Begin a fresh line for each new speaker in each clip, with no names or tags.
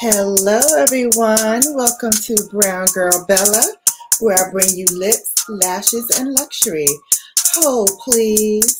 Hello, everyone. Welcome to Brown Girl Bella, where I bring you lips, lashes, and luxury. Hold, please.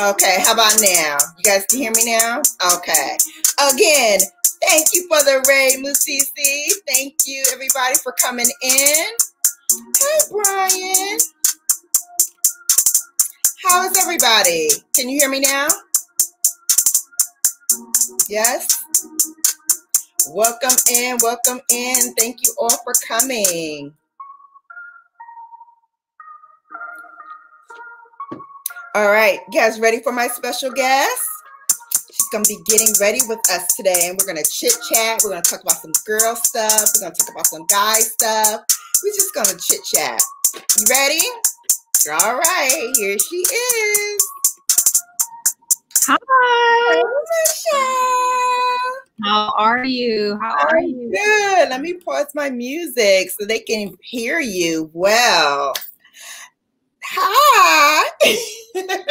Okay, how about now? You guys can hear me now? Okay. Again, thank you for the raid, Musisi. Thank you, everybody, for coming in. Hey, Brian. How is everybody? Can you hear me now? Yes? Welcome in, welcome in. Thank you all for coming. All right, you guys ready for my special guest? She's gonna be getting ready with us today, and we're gonna chit chat. We're gonna talk about some girl stuff. We're gonna talk about some guy stuff. We're just gonna chit chat. You ready? All right, here she is.
Hi.
Michelle.
How are you? How are you?
Good. Let me pause my music so they can hear you well. Hi.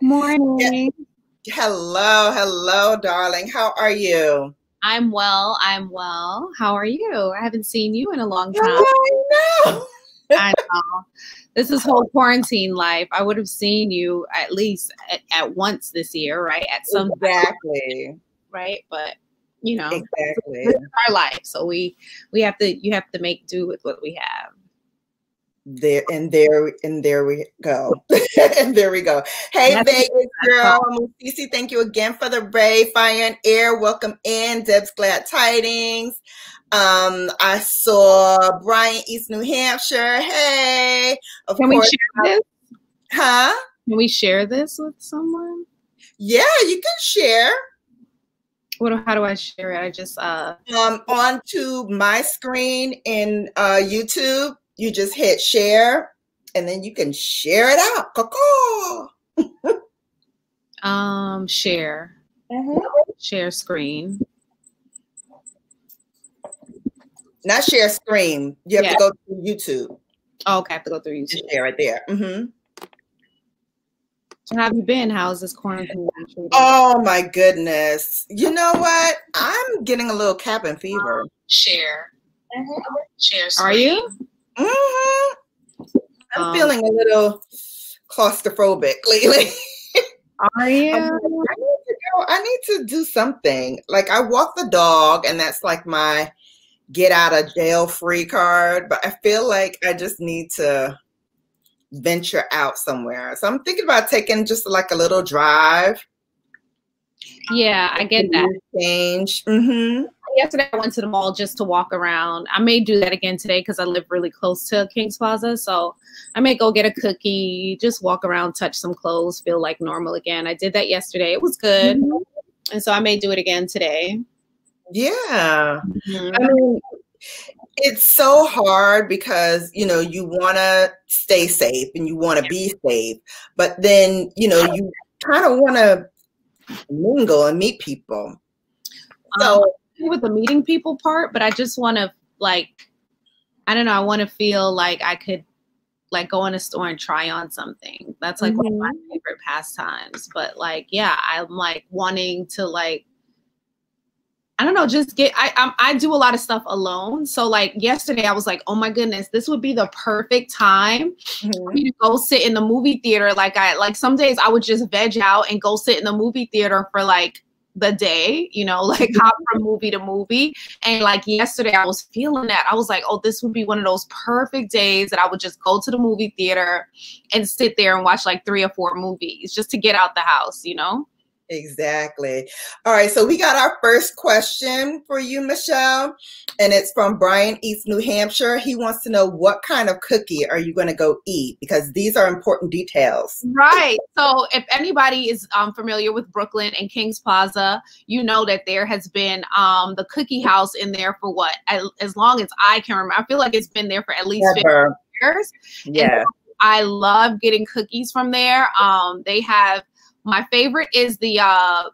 Morning.
hello, hello, darling. How are you?
I'm well. I'm well. How are you? I haven't seen you in a long time.
I know.
I know. This is whole quarantine life. I would have seen you at least at, at once this year, right? At some
Exactly.
right? But you know,
Exactly.
this is our life. So we we have to you have to make do with what we have.
There and there and there we go. and there we go. Hey
That's-
Vegas girl, Cece, thank you again for the Ray Fire and Air. Welcome in, Deb's Glad Tidings. Um, I saw Brian East New Hampshire. Hey, of
Can we share this?
huh?
Can we share this with someone?
Yeah, you can share.
What how do I share it? I just uh
Um, onto my screen in uh YouTube. You just hit share, and then you can share it out. Caw-caw.
um share. Share screen.
Not share screen. You have
Yeah.
to go to YouTube.
Oh, okay, I have to go through YouTube.
share right there. Mm-hmm.
So how have you been? How's this quarantine? been treating you?
Oh my goodness. You know what? I'm getting a little cabin fever.
share. Share. Screen. Are you?
Hmm I'm
Um,
feeling a little claustrophobic lately.
Are you?
Like, I need to go. I need to do something. Like I walk the dog, and that's like my get out of jail free card. But I feel like I just need to venture out somewhere. So I'm thinking about taking just like a little drive.
Yeah, I get that.
Change. Mm-hmm.
Yesterday I went to the mall just to walk around. I may do that again today because I live really close to Kings Plaza. So I may go get a cookie, just walk around, touch some clothes, feel like normal again. I did that yesterday. It was good. And so I may do it again today.
Yeah.
Mhm.
I mean, it's so hard because you know you want to stay safe and you want to be safe, but then you know you kind of want to mingle and meet people. So
Um, with the meeting people part, but I just want to like, I don't know. I want to feel like I could like go in a store and try on something. That's like one of my favorite pastimes. But like, yeah, I'm like wanting to like, I don't know, just get. I I'm, I do a lot of stuff alone. So like yesterday, I was like, oh my goodness, this would be the perfect time for
Mhm.
me to go sit in the movie theater. Like I like some days I would just veg out and go sit in the movie theater for like the day, you know, like hop from movie to movie. And like yesterday I was feeling that. I was like, oh, this would be one of those perfect days that I would just go to the movie theater and sit there and watch like three or four movies just to get out the house, you know?
Exactly. All right. So we got our first question for you, Michelle, and it's from Brian East New Hampshire. He wants to know what kind of cookie are you going to go eat because these are important details.
Right. So if anybody is um, familiar with Brooklyn and Kings Plaza, you know that there has been um, the cookie house in there for what? As, long as I can remember. I feel like it's been there for at least 50
Ever.
years.
Yeah.
I love getting cookies from there. Um, they have my favorite is the uh,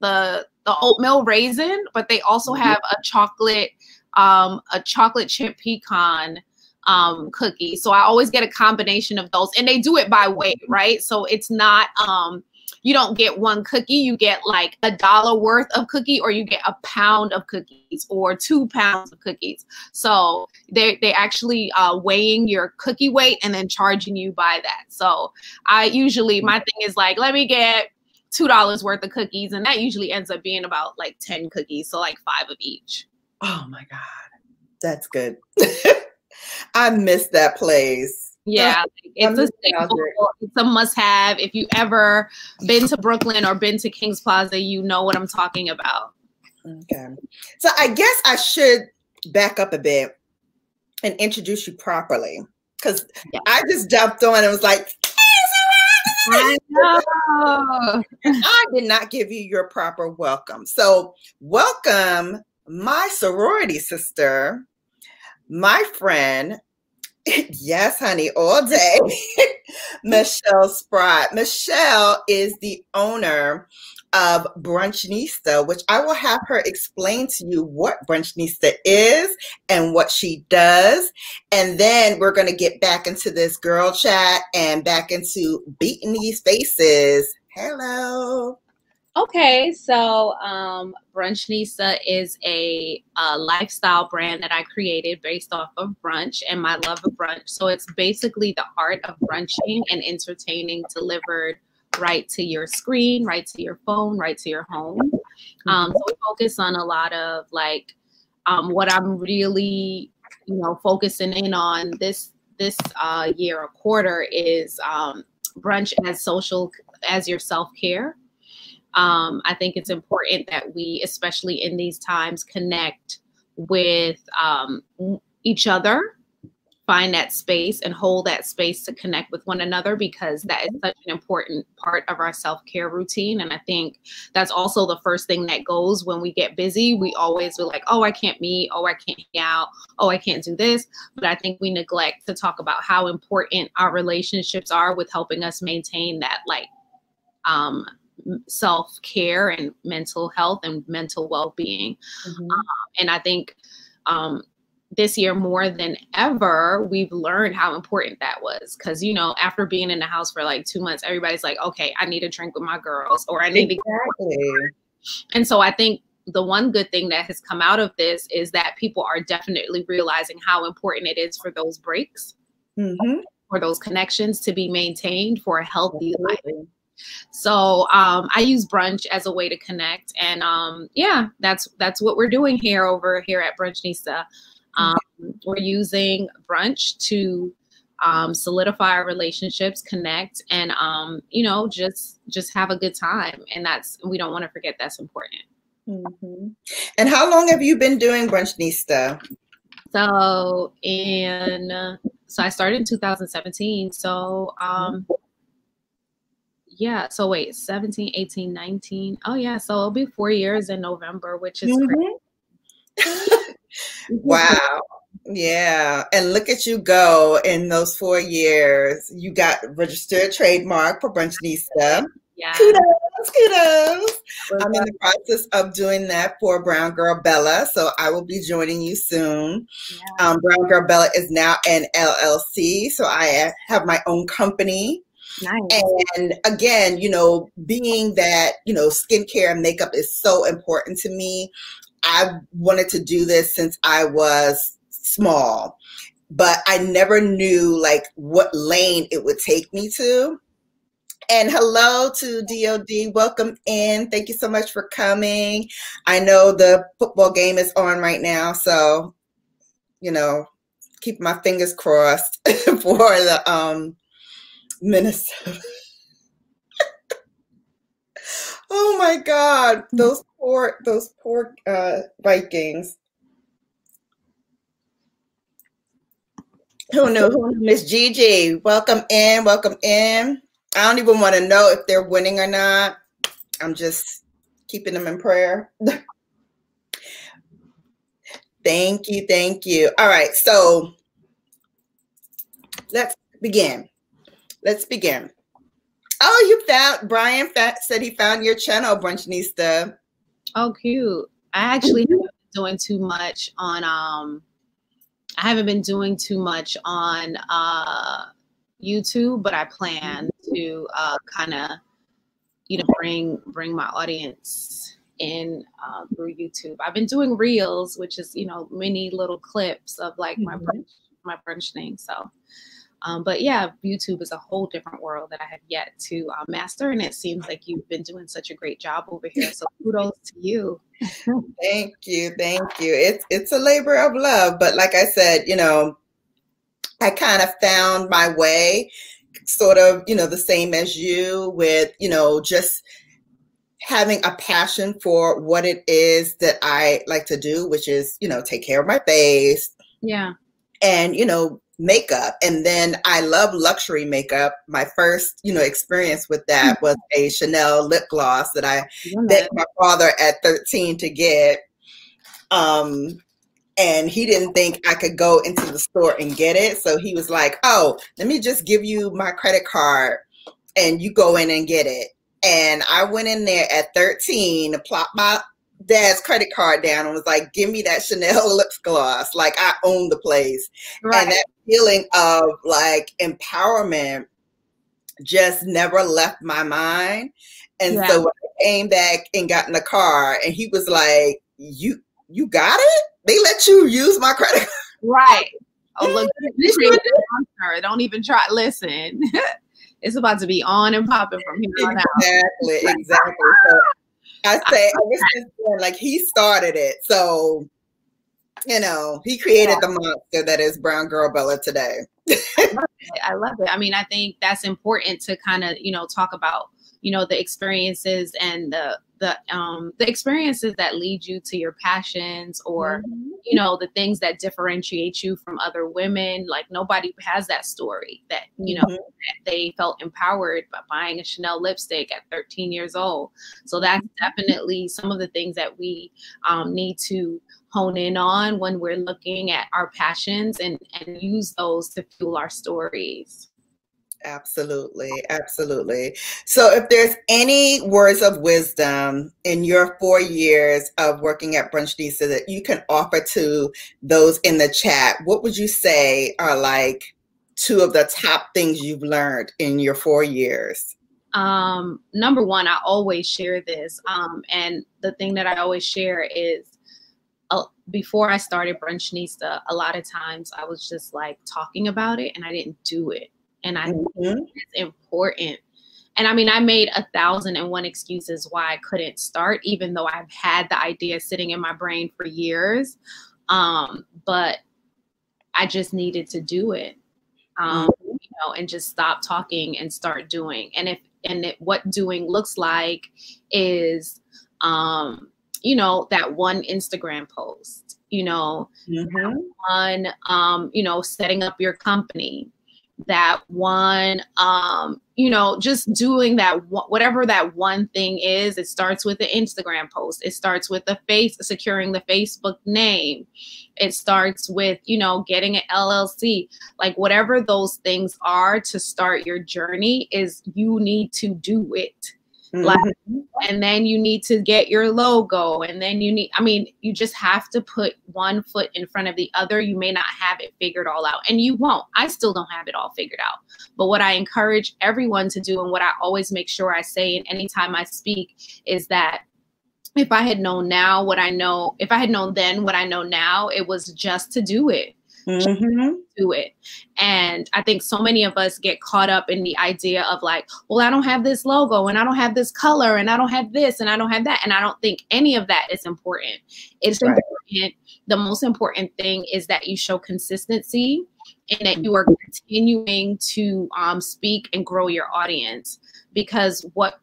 the the oatmeal raisin, but they also
Mhm.
have a chocolate um, a chocolate chip pecan um, cookie. So I always get a combination of those, and they do it by weight, right? So it's not um, you don't get one cookie, you get like a dollar worth of cookie, or you get a pound of cookies, or two pounds of cookies. So they they actually uh, weighing your cookie weight and then charging you by that. So I usually my thing is like, let me get two dollars worth of cookies, and that usually ends up being about like ten cookies, so like five of each.
Oh my God. That's good. I miss that place.
Yeah, it's a staple. It's a must-have. If you ever been to Brooklyn or been to Kings Plaza, you know what I'm talking about.
Okay, so I guess I should back up a bit and introduce you properly because yeah. I just jumped on and was like, I. I did not give you your proper welcome. So, welcome my sorority sister, my friend, yes, honey, all day, Michelle Sprott. Michelle is the owner of Brunchnista, which I will have her explain to you what Brunchnista is and what she does. And then we're going to get back into this girl chat and back into beating these faces. Hello.
Okay, so um, Brunchnista is a, a, lifestyle brand that I created based off of brunch and my love of brunch. So it's basically the art of brunching and entertaining delivered right to your screen, right to your phone, right to your home. Um, so we focus on a lot of like um, what I'm really, you know, focusing in on this this uh, year or quarter is um, brunch as social as your self care. Um, I think it's important that we, especially in these times, connect with um, each other find that space and hold that space to connect with one another because that is such an important part of our self-care routine. And i think that's also the first thing that goes when we get busy. We always feel like oh i can't meet. Oh i can't hang out. Oh i can't do this. But i think we neglect to talk about how important our relationships are with helping us maintain that like um self-care and mental health and mental well-being mm-hmm. um, and i think um, this year more than ever we've learned how important that was because you know after being in the house for like two months everybody's like okay i need to drink with my girls or i need exactly. to and so i think the one good thing that has come out of this is that people are definitely realizing how important it is for those breaks mm-hmm. for those connections to be maintained for a healthy Absolutely. life so um, I use brunch as a way to connect, and um, yeah, that's that's what we're doing here over here at Brunchnista. Um, we're using brunch to um, solidify our relationships, connect, and um, you know, just just have a good time. And that's we don't want to forget that's important.
Mm-hmm. And how long have you been doing Brunchnista?
So in so I started in 2017. So um yeah, so wait, 17, 18, 19. Oh yeah, so it'll be four years in November, which is mm-hmm.
wow. Yeah. And look at you go in those four years. You got registered trademark for Brunchnista. Yeah. Kudos, kudos. I'm in the process of doing that for Brown Girl Bella. So I will be joining you soon. Yeah. Um, Brown Girl Bella is now an LLC. So I have my own company. Nice. And again, you know, being that, you know, skincare and makeup is so important to me. I wanted to do this since I was small, but I never knew like what lane it would take me to. And hello to DOD. Welcome in. Thank you so much for coming. I know the football game is on right now, so you know, keep my fingers crossed for the um Minnesota. oh my God, those poor those poor uh, Vikings. Who knew? Who knew? Miss Gigi? Welcome in. Welcome in. I don't even want to know if they're winning or not. I'm just keeping them in prayer. thank you. Thank you. All right. So let's begin. Let's begin. Oh, you found Brian said he found your channel, Brunchnista.
Oh, cute. I actually haven't been doing too much on um I haven't been doing too much on uh YouTube, but I plan to uh kind of you know bring bring my audience in uh, through YouTube. I've been doing reels, which is you know many little clips of like my mm-hmm. brunch, my brunch thing. So um, but yeah, YouTube is a whole different world that I have yet to uh, master. And it seems like you've been doing such a great job over here. So kudos to you.
thank you. Thank you. It's, it's a labor of love. But like I said, you know, I kind of found my way, sort of, you know, the same as you with, you know, just having a passion for what it is that I like to do, which is, you know, take care of my face.
Yeah.
And, you know, makeup. And then I love luxury makeup. My first, you know, experience with that was a Chanel lip gloss that I begged my father at 13 to get. Um, and he didn't think I could go into the store and get it. So he was like, Oh, let me just give you my credit card and you go in and get it. And I went in there at 13 plopped my dad's credit card down and was like, give me that Chanel lip gloss. Like I own the place. Right. And that feeling of like empowerment just never left my mind. And yeah. so when I came back and got in the car and he was like, You you got it? They let you use my credit card.
Right. Oh look, this don't even try. Listen, it's about to be on and popping from here on
out. Exactly, exactly. So I say like he started it. So you know, he created yeah. the monster that is Brown Girl Bella today.
I, love I love it. I mean, I think that's important to kind of, you know, talk about, you know, the experiences and the the um the experiences that lead you to your passions or mm-hmm. you know the things that differentiate you from other women like nobody has that story that you know mm-hmm. that they felt empowered by buying a chanel lipstick at 13 years old so that's definitely some of the things that we um, need to hone in on when we're looking at our passions and and use those to fuel our stories
Absolutely, absolutely. So, if there's any words of wisdom in your four years of working at Brunchnista that you can offer to those in the chat, what would you say are like two of the top things you've learned in your four years?
Um, number one, I always share this, um, and the thing that I always share is before I started Brunchnista, a lot of times I was just like talking about it and I didn't do it and I mm-hmm. think it's important. And I mean, I made a thousand and one excuses why I couldn't start, even though I've had the idea sitting in my brain for years. Um, but I just needed to do it, um, mm-hmm. you know, and just stop talking and start doing. And if and it, what doing looks like is, um, you know, that one Instagram post, you know, mm-hmm. one, um, you know, setting up your company, that one um you know just doing that whatever that one thing is it starts with the instagram post it starts with the face securing the facebook name it starts with you know getting an llc like whatever those things are to start your journey is you need to do it like, mm-hmm. and then you need to get your logo. And then you need, I mean, you just have to put one foot in front of the other. You may not have it figured all out, and you won't. I still don't have it all figured out. But what I encourage everyone to do, and what I always make sure I say, and anytime I speak, is that if I had known now what I know, if I had known then what I know now, it was just to do it mm-hmm. do it. And I think so many of us get caught up in the idea of like, well, I don't have this logo and I don't have this color and I don't have this and I don't have that. And I don't think any of that is important. It's right. important. The most important thing is that you show consistency and that you are continuing to um, speak and grow your audience because what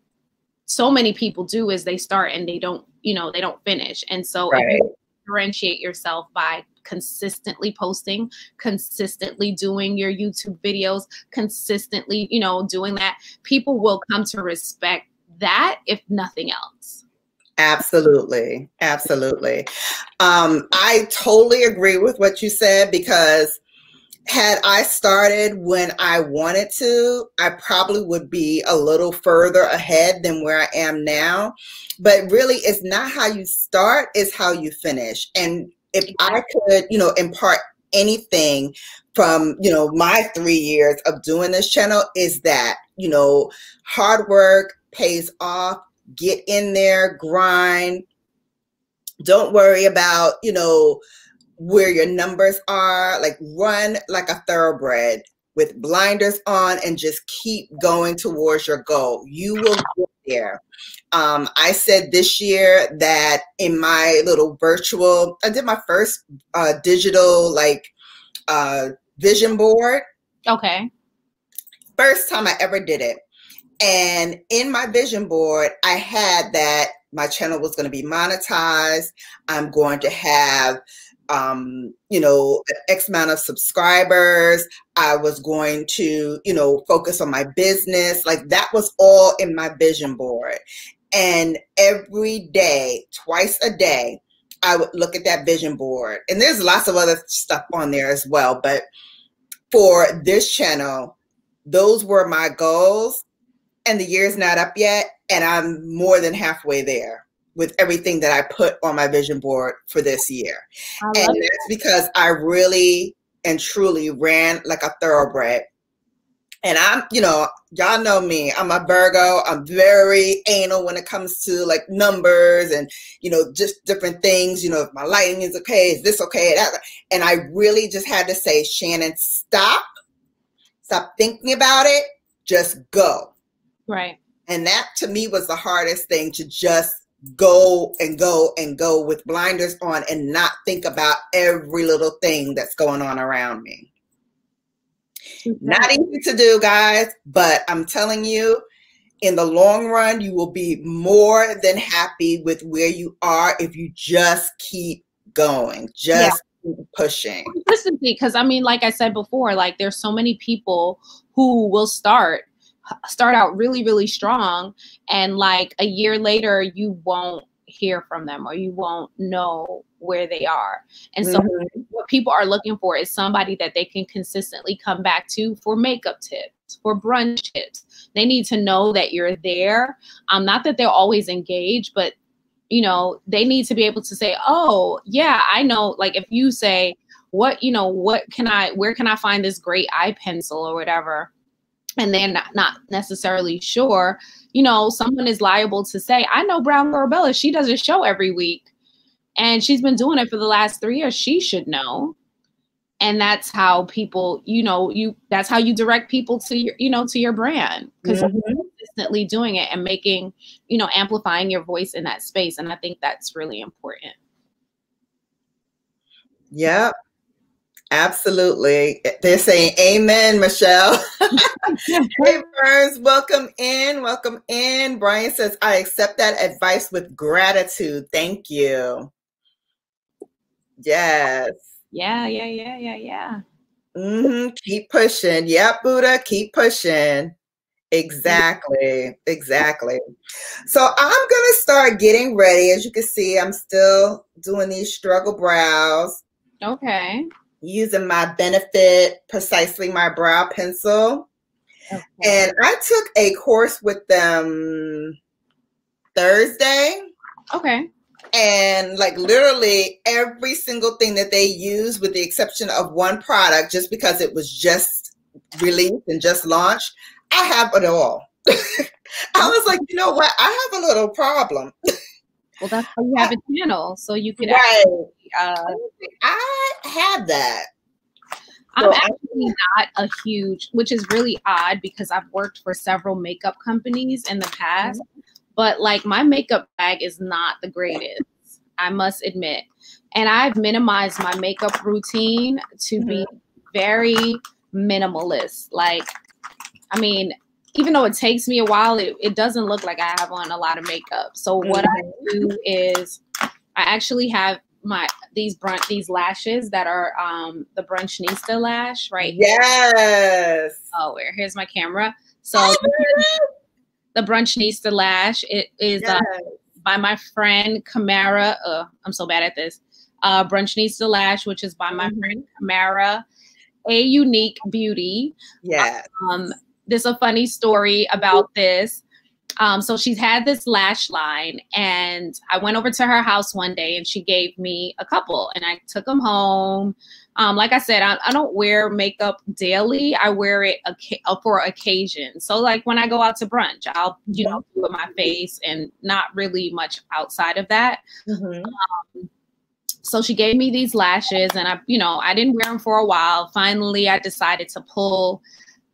so many people do is they start and they don't you know they don't finish and so right. you differentiate yourself by consistently posting, consistently doing your YouTube videos, consistently, you know, doing that, people will come to respect that if nothing else.
Absolutely. Absolutely. Um, I totally agree with what you said because had I started when I wanted to, I probably would be a little further ahead than where I am now. But really, it's not how you start, it's how you finish. And if I could, you know, impart anything from, you know, my three years of doing this channel, is that, you know, hard work pays off, get in there, grind. Don't worry about, you know, where your numbers are, like run like a thoroughbred with blinders on and just keep going towards your goal. You will get there. Um, I said this year that in my little virtual, I did my first uh, digital like uh, vision board.
Okay.
First time I ever did it. And in my vision board, I had that my channel was going to be monetized. I'm going to have um, you know, X amount of subscribers. I was going to, you know, focus on my business. Like that was all in my vision board. And every day, twice a day, I would look at that vision board. And there's lots of other stuff on there as well. But for this channel, those were my goals. And the year's not up yet. And I'm more than halfway there with everything that I put on my vision board for this year. And it. that's because I really and truly ran like a thoroughbred. And I'm, you know, y'all know me. I'm a Virgo. I'm very anal when it comes to like numbers and, you know, just different things. You know, if my lighting is okay, is this okay? And I really just had to say, Shannon, stop. Stop thinking about it. Just go.
Right.
And that to me was the hardest thing to just go and go and go with blinders on and not think about every little thing that's going on around me. Not easy to do, guys, but I'm telling you, in the long run, you will be more than happy with where you are if you just keep going, just yeah. keep pushing.
Consistency, because I mean, like I said before, like there's so many people who will start start out really really strong and like a year later you won't hear from them or you won't know where they are. And so mm-hmm. what people are looking for is somebody that they can consistently come back to for makeup tips for brunch tips. They need to know that you're there. Um not that they're always engaged but you know they need to be able to say oh yeah i know like if you say what you know what can i where can i find this great eye pencil or whatever and they're not, not necessarily sure, you know, someone is liable to say, I know Brown Girl Bella, she does a show every week and she's been doing it for the last three years. She should know. And that's how people, you know, you that's how you direct people to your, you know, to your brand because mm-hmm. you're consistently doing it and making, you know, amplifying your voice in that space. And I think that's really important.
Yep. Absolutely. They're saying amen, Michelle. hey, Burns, welcome in. Welcome in. Brian says, I accept that advice with gratitude. Thank you. Yes.
Yeah, yeah, yeah, yeah, yeah.
Mm-hmm. Keep pushing. Yep, Buddha, keep pushing. Exactly. Exactly. So I'm going to start getting ready. As you can see, I'm still doing these struggle brows.
Okay
using my benefit precisely my brow pencil. Okay. and i took a course with them thursday.
Okay.
And like literally every single thing that they use with the exception of one product just because it was just released and just launched i have it all. I was like you know what? I have a little problem
well that's why you have a channel so you can right. Actually,
uh, I have that.
I'm so actually not a huge, which is really odd because I've worked for several makeup companies in the past, mm-hmm. but like my makeup bag is not the greatest, I must admit. And I've minimized my makeup routine to mm-hmm. be very minimalist. Like, I mean, even though it takes me a while, it, it doesn't look like I have on a lot of makeup. So, what I mm-hmm. do is I actually have my these brunch these lashes that are um the brunchnista lash right
yes
oh where here's my camera so the brunchnista lash it is uh, yes. uh, by my friend Camara uh, I'm so bad at this uh brunchnista lash which is by my mm-hmm. friend Camara Aunique beauty
yeah
um there's a funny story about this um, so she's had this lash line, and I went over to her house one day, and she gave me a couple, and I took them home. Um, like I said, I, I, don't wear makeup daily. I wear it uh, for occasion. So, like when I go out to brunch, I'll you know do it my face, and not really much outside of that. Mm-hmm. Um, so she gave me these lashes, and I, you know, I didn't wear them for a while. Finally, I decided to pull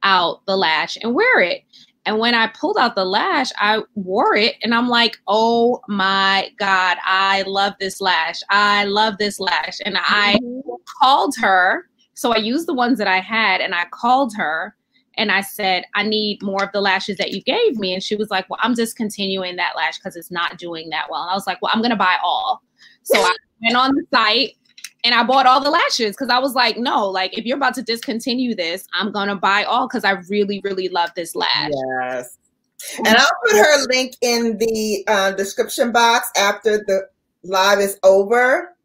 out the lash and wear it. And when I pulled out the lash, I wore it and I'm like, oh my God, I love this lash. I love this lash. And I mm-hmm. called her. So I used the ones that I had and I called her and I said, I need more of the lashes that you gave me. And she was like, Well, I'm discontinuing that lash because it's not doing that well. And I was like, Well, I'm going to buy all. So I went on the site and I bought all the lashes because I was like, No, like if you're about to discontinue this, I'm going to buy all because I really, really love this lash.
Yes. And I'll put her link in the uh, description box after the live is over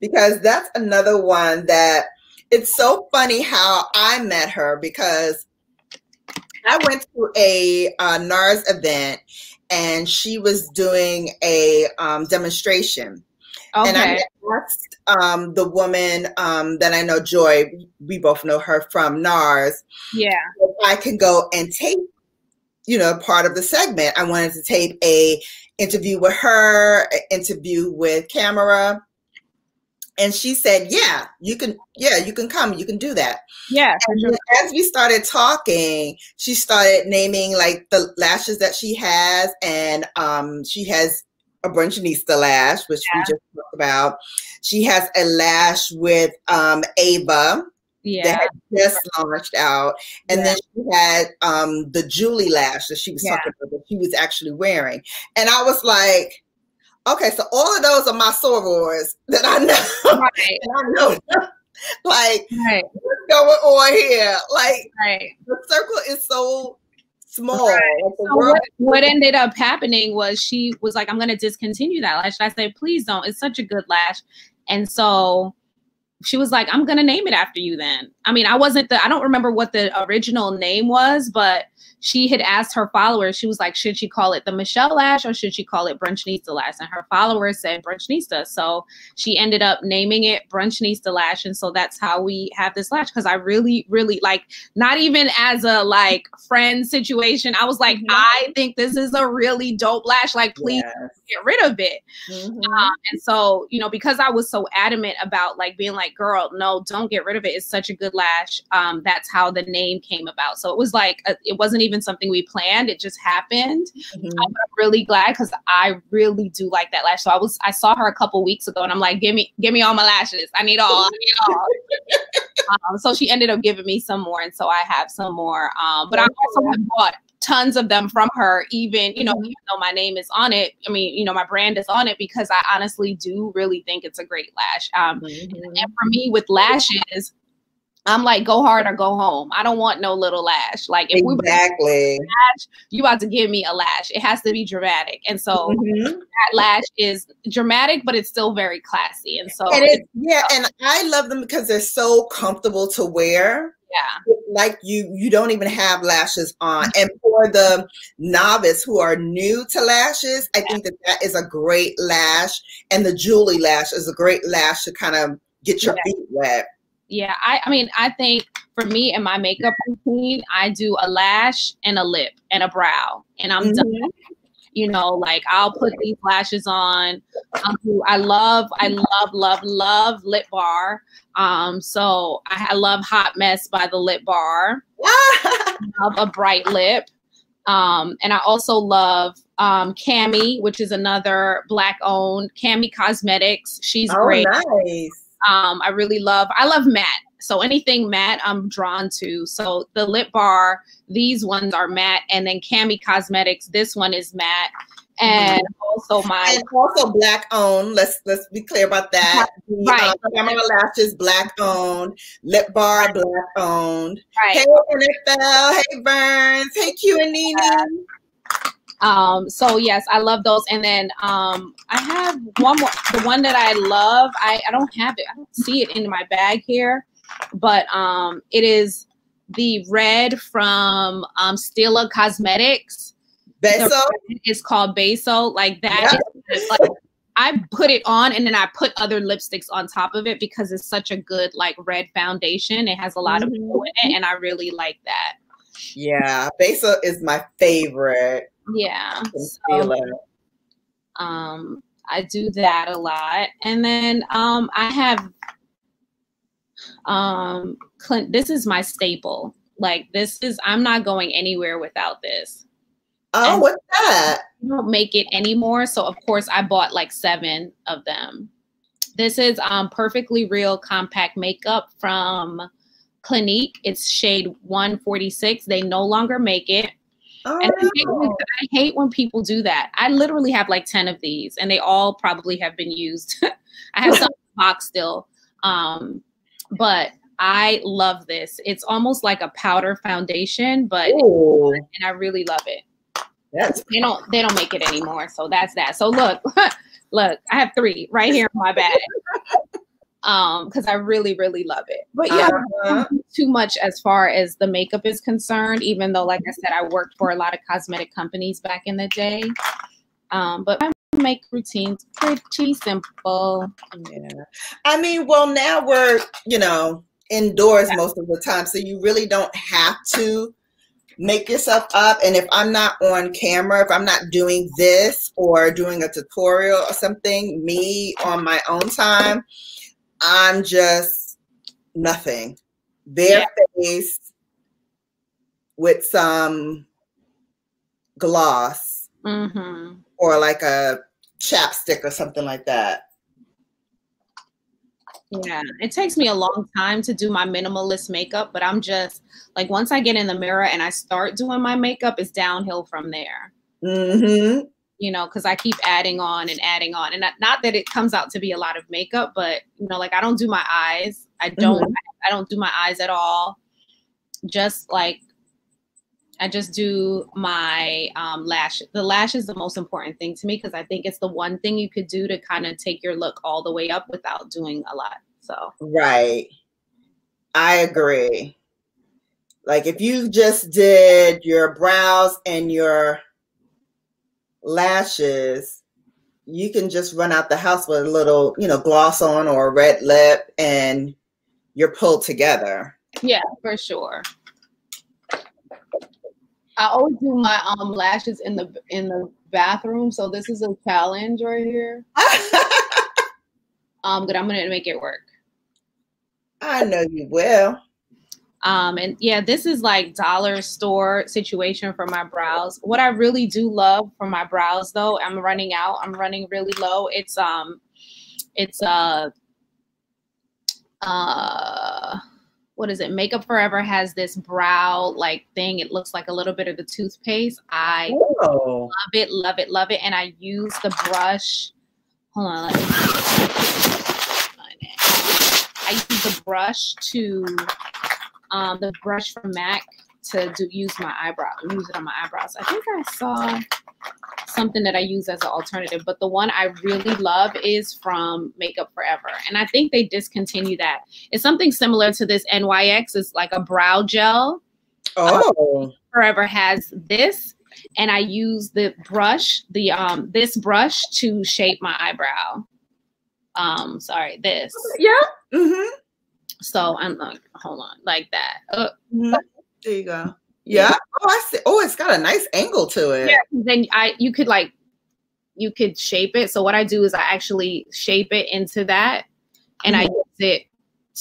because that's another one that it's so funny how I met her because I went to a uh, NARS event and she was doing a um, demonstration. Okay. And I asked um, the woman um, that I know, Joy, we both know her from NARS.
Yeah.
I can go and tape, you know, part of the segment. I wanted to tape a interview with her, interview with Camara and she said yeah you can yeah you can come you can do that
yeah
sure. as we started talking she started naming like the lashes that she has and um she has a Brunchnista lash which yeah. we just talked about she has a lash with um ava
yeah.
that just launched out. And yeah. then she had um, the Julie lash that she was yeah. talking about that she was actually wearing. And I was like, Okay, so all of those are my sorors that I know. Right. I know. like right. what's going on here? Like
right.
the circle is so small.
Right. Like so what, what ended up happening was she was like, I'm gonna discontinue that lash. And I said, please don't. It's such a good lash. And so she was like, I'm gonna name it after you then. I mean, I wasn't the I don't remember what the original name was, but she had asked her followers, she was like, should she call it the Michelle Lash or should she call it Brunchnista Lash? And her followers said Brunchnista. So she ended up naming it Brunchnista Lash. And so that's how we have this lash. Cause I really, really like, not even as a like friend situation, I was like, mm-hmm. I think this is a really dope lash. Like, please yes. get rid of it. Mm-hmm. Um, and so, you know, because I was so adamant about like being like, girl, no, don't get rid of it. It's such a good lash. Um, that's how the name came about. So it was like, a, it wasn't even even something we planned. It just happened. Mm-hmm. I'm really glad because I really do like that lash. So I was I saw her a couple weeks ago and I'm like, give me give me all my lashes. I need all. I need all. um, so she ended up giving me some more, and so I have some more. Um, but I also have bought tons of them from her even you know mm-hmm. even though my name is on it i mean you know my brand is on it because i honestly do really think it's a great lash um, mm-hmm. and for me with lashes I'm like, go hard or go home. I don't want no little lash. Like if
exactly.
we lash, you about to give me a lash. It has to be dramatic. And so mm-hmm. that lash is dramatic, but it's still very classy. And so
and it, yeah, and I love them because they're so comfortable to wear.
Yeah.
Like you you don't even have lashes on. And for the novice who are new to lashes, I think that that is a great lash. And the Julie lash is a great lash to kind of get your yeah. feet wet
yeah, I, I mean, I think for me and my makeup routine, I do a lash and a lip and a brow, and I'm mm-hmm. done. You know, like I'll put these lashes on. Do, I love, I love, love, love Lip Bar. Um, so I, I love Hot Mess by the Lip Bar. love a bright lip. Um, and I also love um, Cami, which is another black owned Cami Cosmetics. She's oh, great.
Nice
um, I really love, I love matte. So anything matte, I'm drawn to. So the lip bar, these ones are matte, and then Cami Cosmetics, this one is matte, and also my
and also black owned. Let's let's be clear about that.
Right, uh,
Camara lashes black owned, lip bar black owned.
Right.
Hey NFL, hey Burns, hey Q and Nene.
Um, so yes, I love those. And then um, I have one more, the one that I love. I, I don't have it. I don't see it in my bag here, but um, it is the red from um, Stila Cosmetics.
Beso.
It's called Beso. Like that. Yeah. Is, like, I put it on and then I put other lipsticks on top of it because it's such a good like red foundation. It has a lot mm-hmm. of blue in it, and I really like that.
Yeah, Beso is my favorite.
Yeah. So, um, I do that a lot, and then um, I have um, Clint. This is my staple. Like this is, I'm not going anywhere without this.
Oh, and what's that?
I don't make it anymore, so of course I bought like seven of them. This is um, Perfectly Real Compact Makeup from Clinique. It's shade 146. They no longer make it. Oh. And I hate, when, I hate, when, people do that. I literally have like 10 of these and they all probably have been used. I have some box still. Um, but I love this. It's almost like a powder foundation, but and I really love it. That's they don't they don't make it anymore. So that's that. So look, look, I have three right here in my bag. Um, because I really, really love it. But yeah, uh-huh. too much as far as the makeup is concerned, even though like I said, I worked for a lot of cosmetic companies back in the day. Um, but my make routines pretty simple.
Yeah. I mean, well, now we're, you know, indoors yeah. most of the time. So you really don't have to make yourself up. And if I'm not on camera, if I'm not doing this or doing a tutorial or something, me on my own time, I'm just nothing. Bare yeah. face with some gloss mm-hmm. or like a chapstick or something like that.
Yeah, it takes me a long time to do my minimalist makeup, but I'm just like once I get in the mirror and I start doing my makeup, it's downhill from there. Mm-hmm. You know, because I keep adding on and adding on, and not, not, that it comes out to be a lot of makeup, but you know, like I don't do my eyes. I don't. Mm-hmm. I, I don't do my eyes at all. Just like I just do my um, lash. The lash is the most important thing to me because I think it's the one thing you could do to kind of take your look all the way up without doing a lot. So
right, I agree. Like if you just did your brows and your lashes, you can just run out the house with a little, you know, gloss on or a red lip, and you're pulled together.
Yeah, for sure. I always do my um lashes in the in the bathroom, so this is a challenge right here. um, but I'm gonna make it work.
I know you will.
Um, and yeah, this is like dollar store situation for my brows. What I really do love for my brows though, I'm running out. I'm running really low. It's um, it's uh, uh what is it? Makeup Forever has this brow like thing. It looks like a little bit of the toothpaste. I love it, love it, love it. And I use the brush. Hold on, let me I use the brush to um, the brush from MAC to do use my eyebrow, use it on my eyebrows. I think I saw something that I use as an alternative. But the one I really love is from Makeup Forever. And I think they discontinue that. It's something similar to this NYX. It's like a brow gel. Oh. Forever has this. And I use the brush, the um this brush to shape my eyebrow. Um, sorry, this.
Yeah. Mm-hmm.
So I'm like, hold on, like that. Uh,
mm-hmm. There you go. Yeah. Oh, I see. Oh, it's got a nice angle to it.
Yeah. Then I you could like you could shape it. So what I do is I actually shape it into that, and mm-hmm. I use it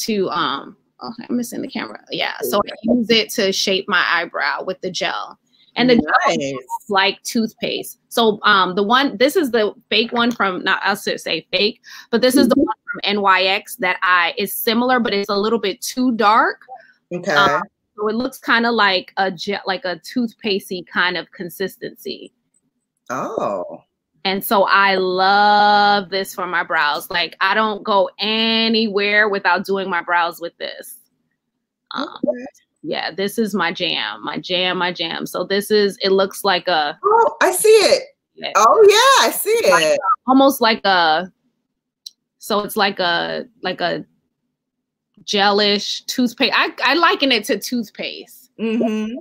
to um. Oh, I'm missing the camera. Yeah. So I use it to shape my eyebrow with the gel. And the nice. gel like toothpaste. So um the one this is the fake one from not I'll say fake, but this is the mm-hmm. one from NYX that I is similar, but it's a little bit too dark. Okay. Um, so it looks kind of like a jet, like a toothpastey kind of consistency.
Oh.
And so I love this for my brows. Like I don't go anywhere without doing my brows with this. Um, okay. Yeah, this is my jam, my jam, my jam. So this is, it looks like a.
Oh, I see it. Yeah. Oh yeah, I see it.
Like, almost like a. So it's like a like a gelish toothpaste. I, I liken it to toothpaste. Mm-hmm.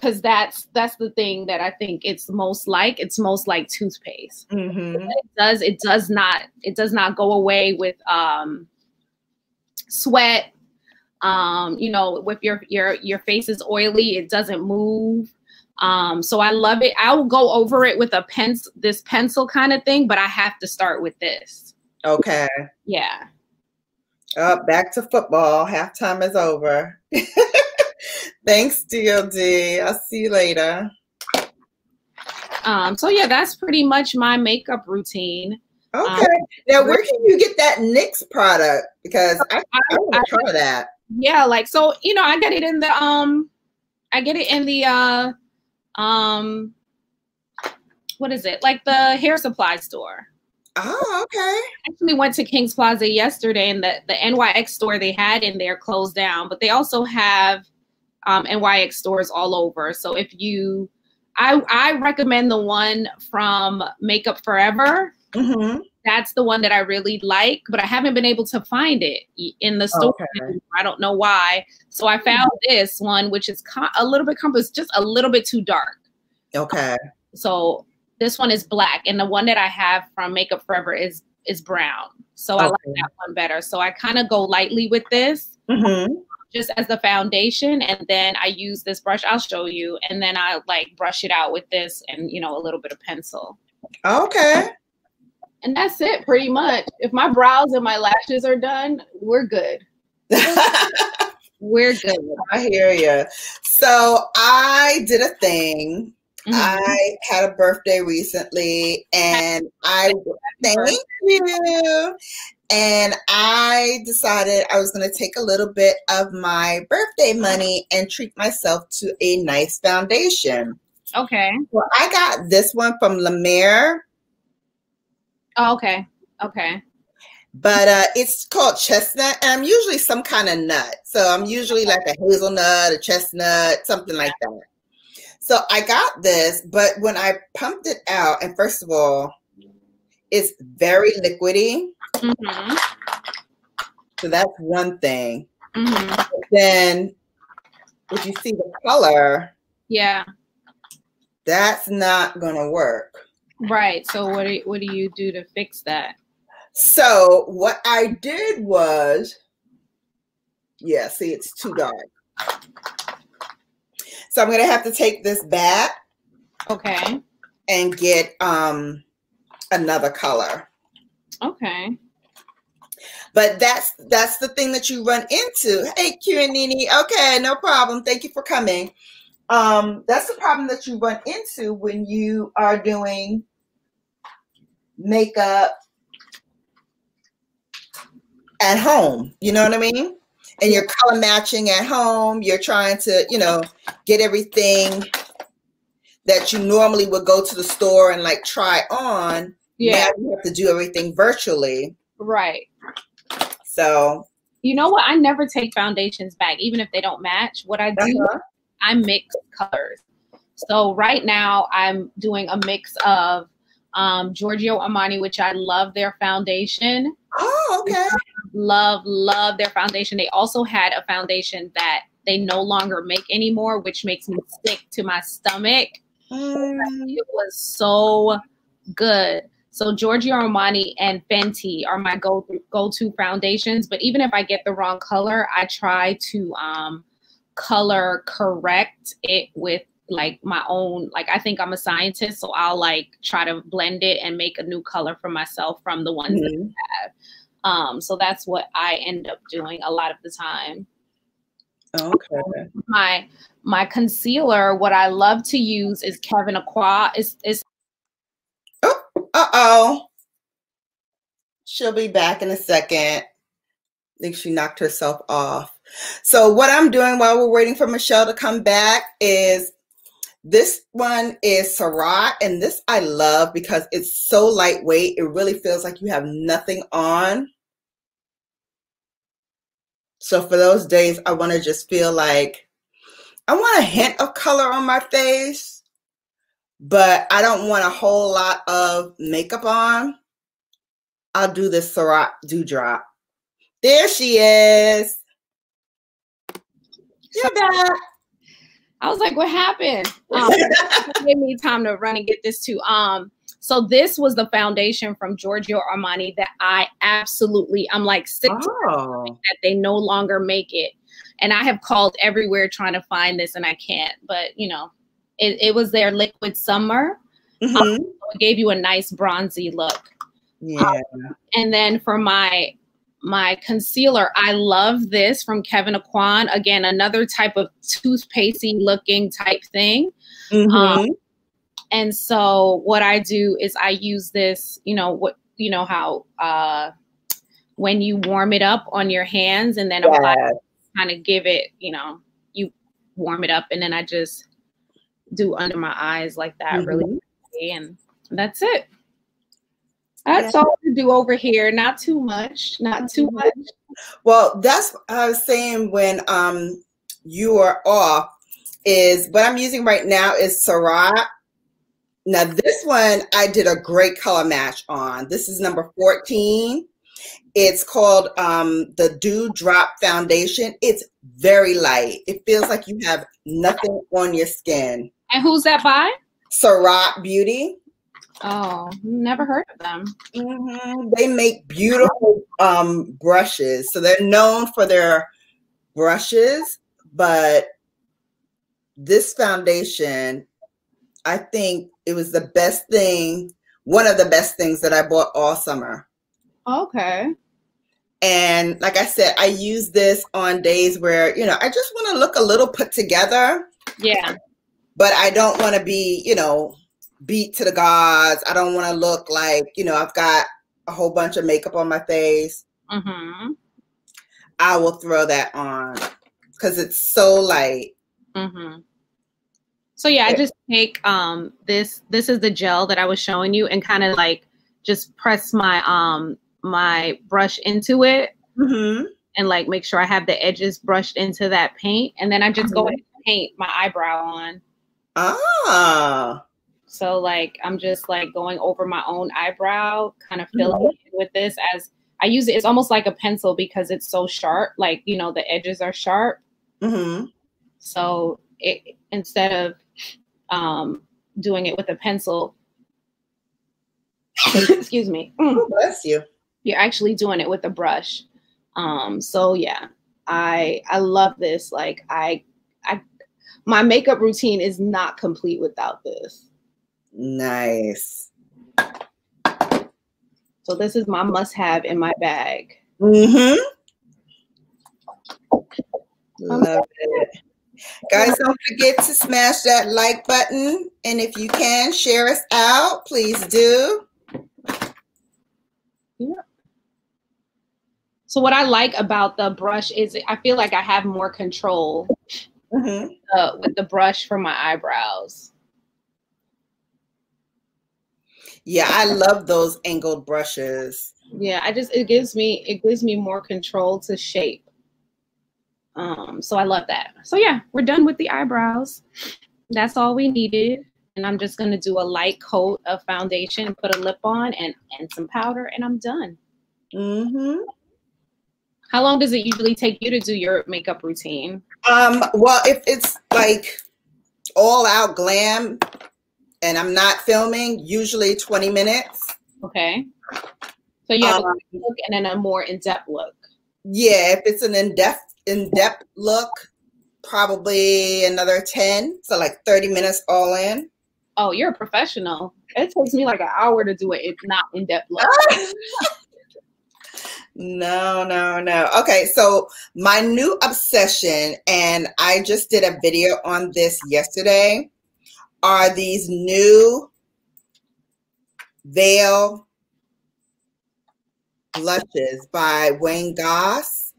Cause that's that's the thing that I think it's most like. It's most like toothpaste. Mm-hmm. It does it does not it does not go away with um sweat. Um, you know, with your your your face is oily, it doesn't move. Um, so I love it. I will go over it with a pencil, this pencil kind of thing, but I have to start with this.
Okay.
Yeah.
Up oh, back to football. Halftime is over. Thanks, DLD. I'll see you later.
Um, so yeah, that's pretty much my makeup routine.
Okay. Um, Now, where can you get that NYX product? Because I, I, I want to try that.
Yeah, like so, you know, I get it in the um, I get it in the uh, um, what is it? Like the hair supply store.
Oh, okay.
I actually went to Kings Plaza yesterday, and the the NYX store they had in there closed down, but they also have um, NYX stores all over. So if you, I I recommend the one from Makeup Forever.
Mm-hmm.
That's the one that I really like, but I haven't been able to find it in the store.
Okay.
I don't know why. So I found this one, which is a little bit compass, just a little bit too dark.
Okay.
So this one is black, and the one that I have from Makeup Forever is is brown. So okay. I like that one better. So I kind of go lightly with this,
mm-hmm.
just as the foundation, and then I use this brush. I'll show you, and then I like brush it out with this, and you know a little bit of pencil.
Okay.
And that's it, pretty much. If my brows and my lashes are done, we're good. we're good.
I hear you. So I did a thing Mm-hmm. I had a birthday recently and I thank you. And I decided I was going to take a little bit of my birthday money and treat myself to a nice foundation.
Okay.
Well, I got this one from La Mer.
Oh, okay. Okay.
But uh, it's called chestnut, and I'm usually some kind of nut. So I'm usually like a hazelnut, a chestnut, something like that. So I got this, but when I pumped it out, and first of all, it's very liquidy.
Mm-hmm.
So that's one thing.
Mm-hmm.
Then, if you see the color,
yeah,
that's not gonna work.
Right. So what do you, what do you do to fix that?
So what I did was, yeah, see, it's too dark. So I'm gonna have to take this back.
Okay.
And get um another color.
Okay.
But that's that's the thing that you run into. Hey, Q and Nini. Okay, no problem. Thank you for coming. Um, that's the problem that you run into when you are doing makeup at home. You know what I mean? And you're color matching at home. You're trying to, you know, get everything that you normally would go to the store and like try on.
Yeah.
Now you have to do everything virtually.
Right.
So
you know what? I never take foundations back, even if they don't match. What I do, uh-huh. I mix colors. So right now I'm doing a mix of um, Giorgio Armani, which I love their foundation.
Oh, okay.
Love, love their foundation. They also had a foundation that they no longer make anymore, which makes me sick to my stomach.
Mm.
It was so good. So Giorgio Armani and Fenty are my go go to foundations. But even if I get the wrong color, I try to um, color correct it with like my own like i think i'm a scientist so i'll like try to blend it and make a new color for myself from the ones mm-hmm. that I have. Um so that's what i end up doing a lot of the time.
Okay.
My my concealer what i love to use is Kevyn Aucoin. Is is
oh uh-oh. She'll be back in a second. I think she knocked herself off. So what I'm doing while we're waiting for Michelle to come back is this one is Surratt, and this I love because it's so lightweight. It really feels like you have nothing on. So for those days, I want to just feel like I want a hint of color on my face, but I don't want a whole lot of makeup on. I'll do this Surratt Dewdrop. There she is. You're back.
I was like, what happened? Um, gave me time to run and get this too. Um, so this was the foundation from Giorgio Armani that I absolutely, I'm like sick
oh.
that they no longer make it. And I have called everywhere trying to find this and I can't, but you know, it, it was their liquid summer.
Mm-hmm.
Um, so it gave you a nice bronzy look.
Yeah. Um,
and then for my my concealer. I love this from Kevyn Aucoin. Again, another type of toothpastey looking type thing.
Mm-hmm. Um,
and so what I do is I use this, you know, what you know how uh when you warm it up on your hands and then apply
Yes.
kind of give it, you know, you warm it up and then I just do under my eyes like that really
Mhm.
quickly, and that's it. That's
Yeah.
all to do over here. Not too much. Not too
Mhm.
much.
Well, that's what I was saying when um you are off is what I'm using right now is Surratt. Now this one I did a great color match on. This is number 14. It's called um the Dew Drop Foundation. It's very light. It feels like you have nothing on your skin.
And who's that by?
Surratt Beauty.
Oh, never heard of them.
Mhm. They make beautiful um, brushes. So they're known for their brushes, but this foundation, I think it was the best thing, one of the best things that I bought all summer.
Okay.
And like I said, I use this on days where, you know, I just want to look a little put together,
Yeah.
but I don't want to be, you know, beat to the gods. I don't want to look like, you know, I've got a whole bunch of makeup on my face.
Mm-hmm.
I will throw that on because it's so light.
Mm-hmm. So yeah, I just take um this this is the gel that I was showing you and kind of like just press my um my brush into it
Mm-hmm.
and like make sure I have the edges brushed into that paint and then I just go
Mhm.
ahead and paint my eyebrow on.
Ah,
So like I'm just like going over my own eyebrow, kind of filling
Mhm.
it with this as I use it. It's almost like a pencil because it's so sharp. Like you know the edges are sharp.
mm-hmm.
So it instead of um, doing it with a pencil, excuse me, mm,
bless you.
you're actually doing it with a brush. Um, so yeah, I I love this. Like I I my makeup routine is not complete without this.
Nice.
So this is my must-have in my bag.
Mm-hmm. Love it. Guys, don't forget to smash that like button. And if you can, share us out. Please do.
So what I like about the brush is I feel like I have more control
Mm-hmm.
uh, with the brush for my eyebrows.
Yeah, I love those angled brushes.
Yeah, I just it gives me it gives me more control to shape. Um, so I love that. So yeah, we're done with the eyebrows. That's all we needed. And I'm just gonna do a light coat of foundation, put a lip on and and some powder, and I'm done.
Mm-hmm.
How long does it usually take you to do your makeup routine?
Um, well, if it's like all out glam and I'm not filming, usually 20 minutes.
Okay. So you have
Um,
quick look and then a more in-depth look.
Yeah, if it's an in-depth in-depth look, probably another 10. So like 30 minutes all in.
Oh, you're a professional. It takes me like an hour to do it. It's not in-depth look.
No, no, no. Okay, so my new obsession, and I just did a video on this yesterday, are these new Veil blushes by Wayne Goss.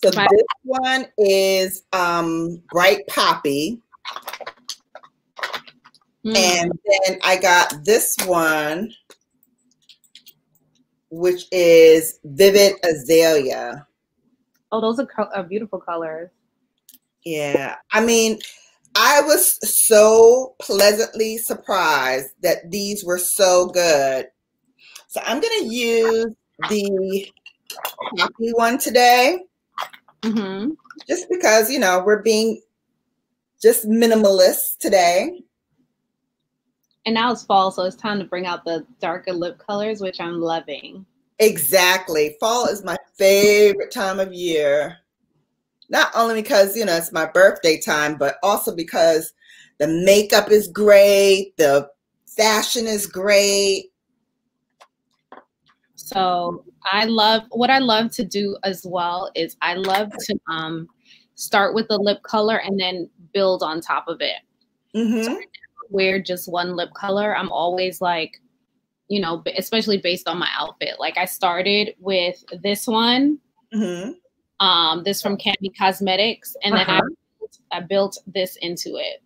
So this one is um, Bright Poppy,
Mm.
and then I got this one, which is Vivid Azalea.
Oh, those are, co- are beautiful colors.
Yeah, I mean, I was so pleasantly surprised that these were so good. So I'm gonna use the poppy one today,
hmm
just because you know we're being just minimalist today.
And now it's fall, so it's time to bring out the darker lip colors, which I'm loving.
Exactly, fall is my favorite time of year. Not only because you know it's my birthday time, but also because the makeup is great, the fashion is great.
So I love what I love to do as well is I love to um start with the lip color and then build on top of it.
hmm
Wear just one lip color. I'm always like you know, especially based on my outfit. Like I started with this one, mm-hmm. Um, this from Candy Cosmetics, and uh-huh. then I, uh-huh. I built this into it.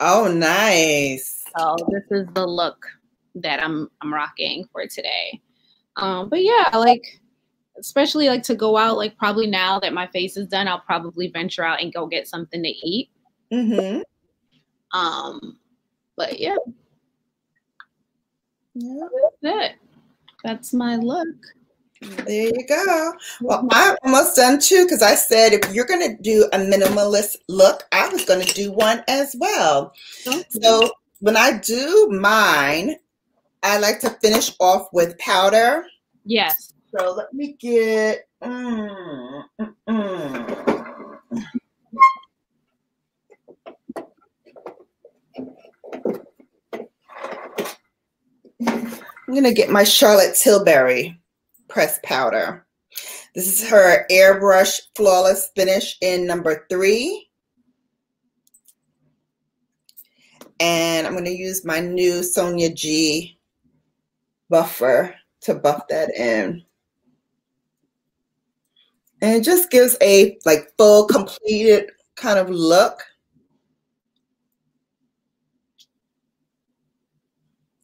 Oh, nice.
So this is the look that I'm I'm rocking for today. Um, but yeah, like especially like to go out, like probably now that my face is done, I'll probably venture out and go get something to eat. Mm-hmm. Um, but yeah. Yeah. That's it. That's my look.
There you go. Well, I'm almost done too because I said if you're going to do a minimalist look, I was going to do one as well. So when I do mine, I like to finish off with powder.
Yes.
So let me get. Mm, mm, mm. I'm going to get my Charlotte Tilbury pressed powder. This is her airbrush flawless finish in number three. And I'm going to use my new Sonia G buffer to buff that in. And it just gives a like full completed kind of look.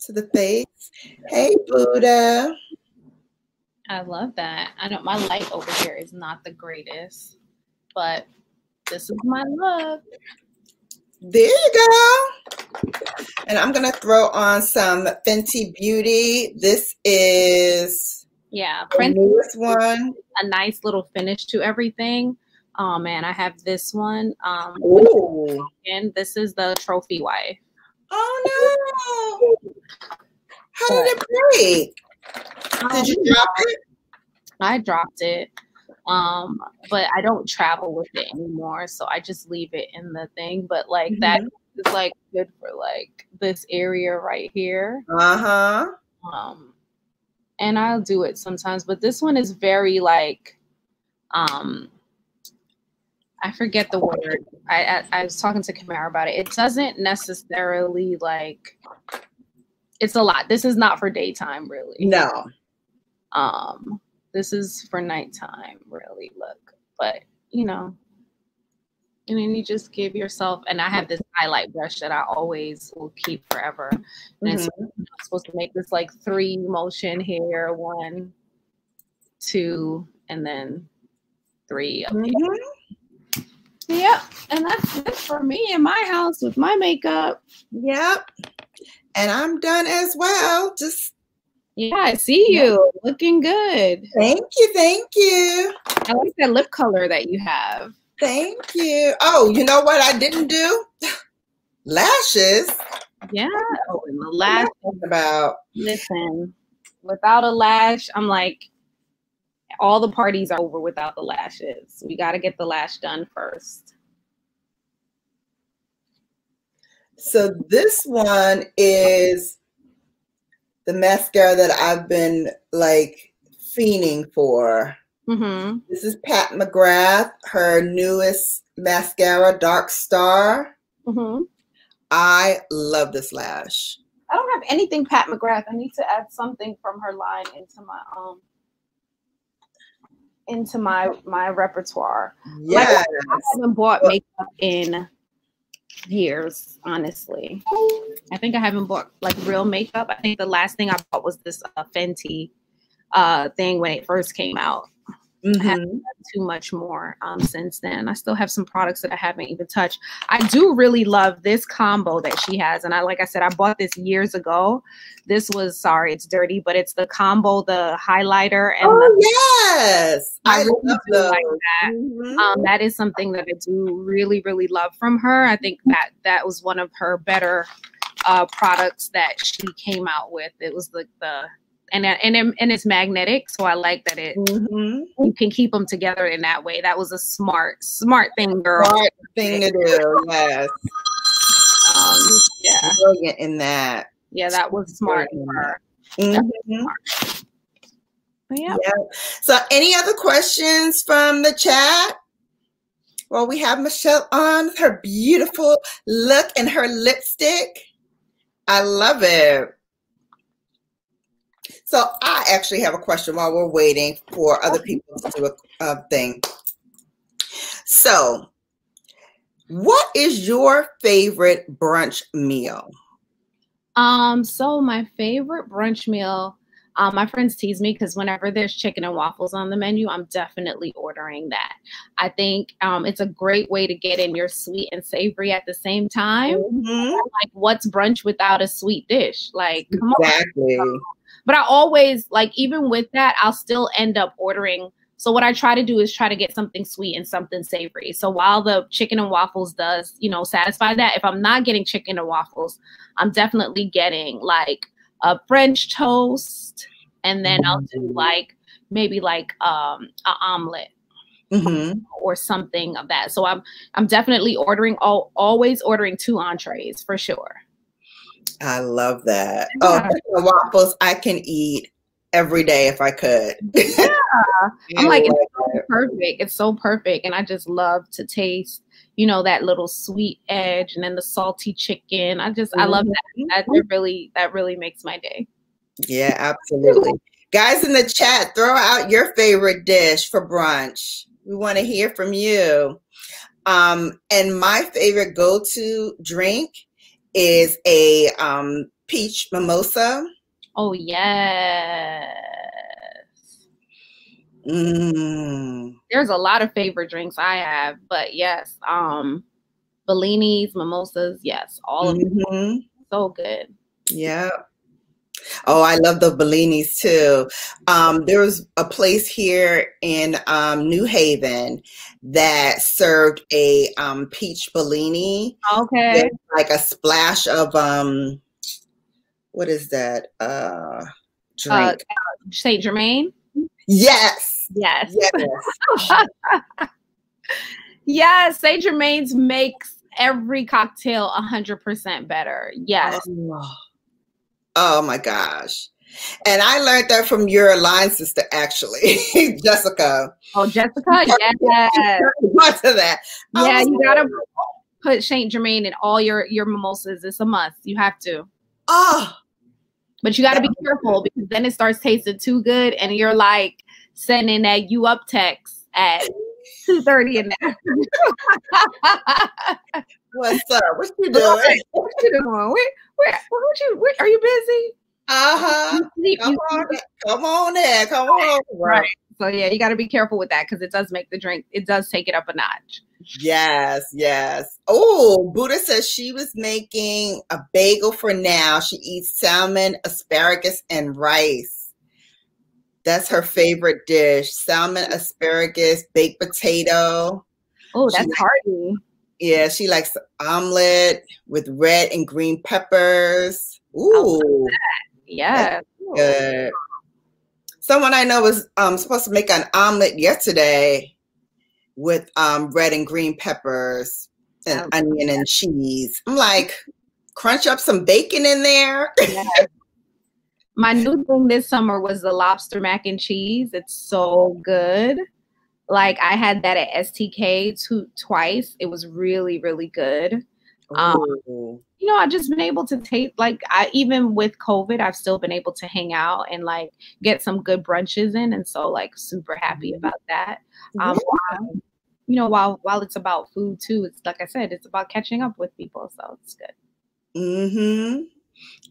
To the face. Hey Buddha.
I love that. I know my light over here is not the greatest, but this is my look.
There you go. And I'm gonna throw on some Fenty Beauty. This is
yeah,
newest one.
A nice little finish to everything. Oh man, I have this one. Um
Ooh.
and this is the trophy wife.
Oh no. How did it break? Did you um, drop it?
I dropped it. Um, but I don't travel with it anymore, so I just leave it in the thing. But like mm-hmm. that is like good for like this area right here.
Uh-huh.
Um and I'll do it sometimes, but this one is very like um I forget the word. I, I, I was talking to Camara about it. It doesn't necessarily like it's a lot. This is not for daytime, really.
No.
Um, this is for nighttime, really. Look, but you know, and then you just give yourself. And I have this highlight brush that I always will keep forever. And mm-hmm. it's supposed to make this like three motion here, one, two, and then three up mm-hmm. Yep, and that's it for me in my house with my makeup.
Yep. And I'm done as well. Just
yeah, I see you looking good.
Thank you, thank you.
I like that lip color that you have.
Thank you. Oh, you know what I didn't do? Lashes.
Yeah. Oh, and the lash
about.
Listen, without a lash, I'm like, all the parties are over without the lashes. We got to get the lash done first.
So this one is the mascara that I've been like fiending for. Mm-hmm. This is Pat McGrath, her newest mascara, Dark Star. Mm-hmm. I love this lash.
I don't have anything Pat McGrath. I need to add something from her line into my um into my my repertoire.
Yeah, like,
I haven't bought makeup in years, honestly. I think I haven't bought like real makeup. I think the last thing I bought was this uh, Fenty uh, thing when it first came out. Mm-hmm. I haven't too much more um, since then. I still have some products that I haven't even touched. I do really love this combo that she has, and I like I said, I bought this years ago. This was sorry, it's dirty, but it's the combo, the highlighter, and
oh
the,
yes, I, I really love those. like
that. Mm-hmm. Um, that is something that I do really, really love from her. I think that that was one of her better uh, products that she came out with. It was like the, the and and and it's magnetic, so I like that it mm-hmm. you can keep them together in that way. That was a smart smart thing, girl.
Smart thing to do. Yes.
Um, yeah.
Brilliant in that.
Yeah, that was smart. Mm-hmm.
Yeah. yeah. So, any other questions from the chat? Well, we have Michelle on her beautiful look and her lipstick. I love it. So I actually have a question while we're waiting for other people to do a, a thing. So, what is your favorite brunch meal?
Um, so my favorite brunch meal, um, my friends tease me because whenever there's chicken and waffles on the menu, I'm definitely ordering that. I think um, it's a great way to get in your sweet and savory at the same time.
Mhm.
Like, what's brunch without a sweet dish? Like, come on. But I always like, even with that, I'll still end up ordering. So what I try to do is try to get something sweet and something savory. So while the chicken and waffles does, you know, satisfy that, if I'm not getting chicken and waffles, I'm definitely getting like a French toast, and then I'll do
Mm.
like maybe like um an omelet
hmm
or something of that. So I'm I'm definitely ordering all always ordering two entrees for sure.
I love that. Oh,
Yeah.
and waffles I can eat every day if I could. Yeah.
I'm like, it's so perfect. It's so perfect. And I just love to taste, you know, that little sweet edge and then the salty chicken. I just I love that.
Mhm.
That really that really makes my day.
Yeah, absolutely. Guys in the chat, throw out your favorite dish for brunch. We want to hear from you. Um, and my favorite go-to drink is a um, peach mimosa.
Oh yes.
Mm.
There's a lot of favorite drinks I have, but yes, um Bellinis, mimosas, yes, all of them
Mhm.
so good.
Yeah. Oh, I love the Bellinis too. Um, there was a place here in um, New Haven that served a um, peach Bellini
Okay.
like a splash of um, what is that? Uh,
Uh,
drink.
Saint Germain?
yes.
Yes.
Yes.
Yes, Saint Germain's makes every cocktail a hundred percent better. Yes.
Oh. Oh my gosh. And I learned that from your line sister, actually, Jessica.
Oh, Jessica, yes.
Lots of that.
Yeah, you gotta put Saint Germain in all your your mimosas. It's a must. You have to.
Oh,
But you got to be careful because then it starts tasting too good, and you're like sending that you up text at two thirty in the afternoon.
what's up? What you doing?
what you doing? Where, where, what you? Where, are you busy?
Uh-huh. Come on, come on there. Come on.
Right. So yeah, you got to be careful with that because it does make the drink. It does take it up a notch.
Yes, yes. Oh, Buddha says she was making a bagel for now. She eats salmon, asparagus, and rice. That's her favorite dish. Salmon, asparagus, baked potato.
Oh, that's
likes-
hearty.
Yeah, she likes omelet with red and green peppers. Ooh,
Yeah.
good. Someone I know was um, supposed to make an omelet yesterday with um, red and green peppers and
Oh.
onion and cheese. I'm like, crunch up some bacon in there.
Yes. My new thing this summer was the lobster mac and cheese. It's so good. Like I had that at STK two twice. It was really, really good. Um,
Ooh.
You know, I've just been able to take like I even with COVID, I've still been able to hang out and like get some good brunches in. And so like super happy
Mm-hmm.
about that. Um while- you know, while while it's about food too, it's like I said, it's about catching up with people. So it's good.
Mm-hmm.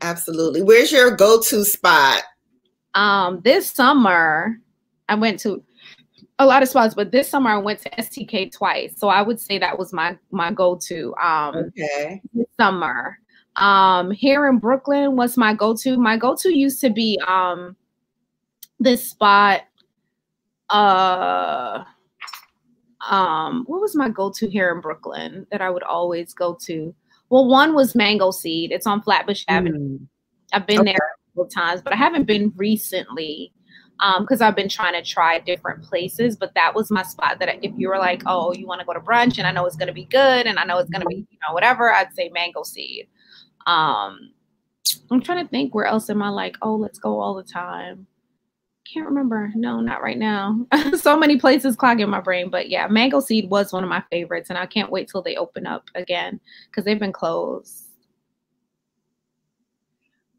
Absolutely. Where's your go-to spot?
Um, this summer I went to a lot of spots, but this summer I went to STK twice. So I would say that was my my go-to. Um
Okay.
this summer. Um here in Brooklyn was my go-to. My go-to used to be um this spot uh um what was my go-to here in Brooklyn that I would always go to? Well, one was Mango Seed. It's on Flatbush Avenue.
Mm.
I've been
Okay.
there a couple times, but I haven't been recently um because I've been trying to try different places. But that was my spot that if you were like, oh, you want to go to brunch and I know it's gonna be good and I know it's gonna be you know whatever, I'd say Mango Seed. Um, I'm trying to think where else am I like, oh, let's go all the time. Can't remember. No, not right now. so many places clogging my brain, but yeah, Mango Seed was one of my favorites, and I can't wait till they open up again because they've been closed.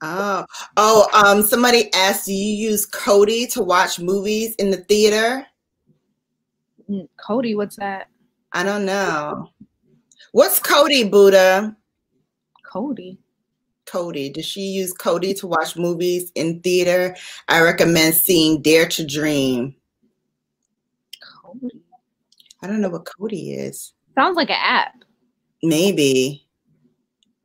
Oh, oh, um, somebody asked, do you use Kodi to watch movies in the theater?
Kodi, what's that?
I don't know. What's Kodi, Buddha?
Kodi.
Kodi. Does she use Kodi to watch movies in theater? I recommend seeing Dare to Dream. Kodi. I don't know what Kodi is.
Sounds like an app.
Maybe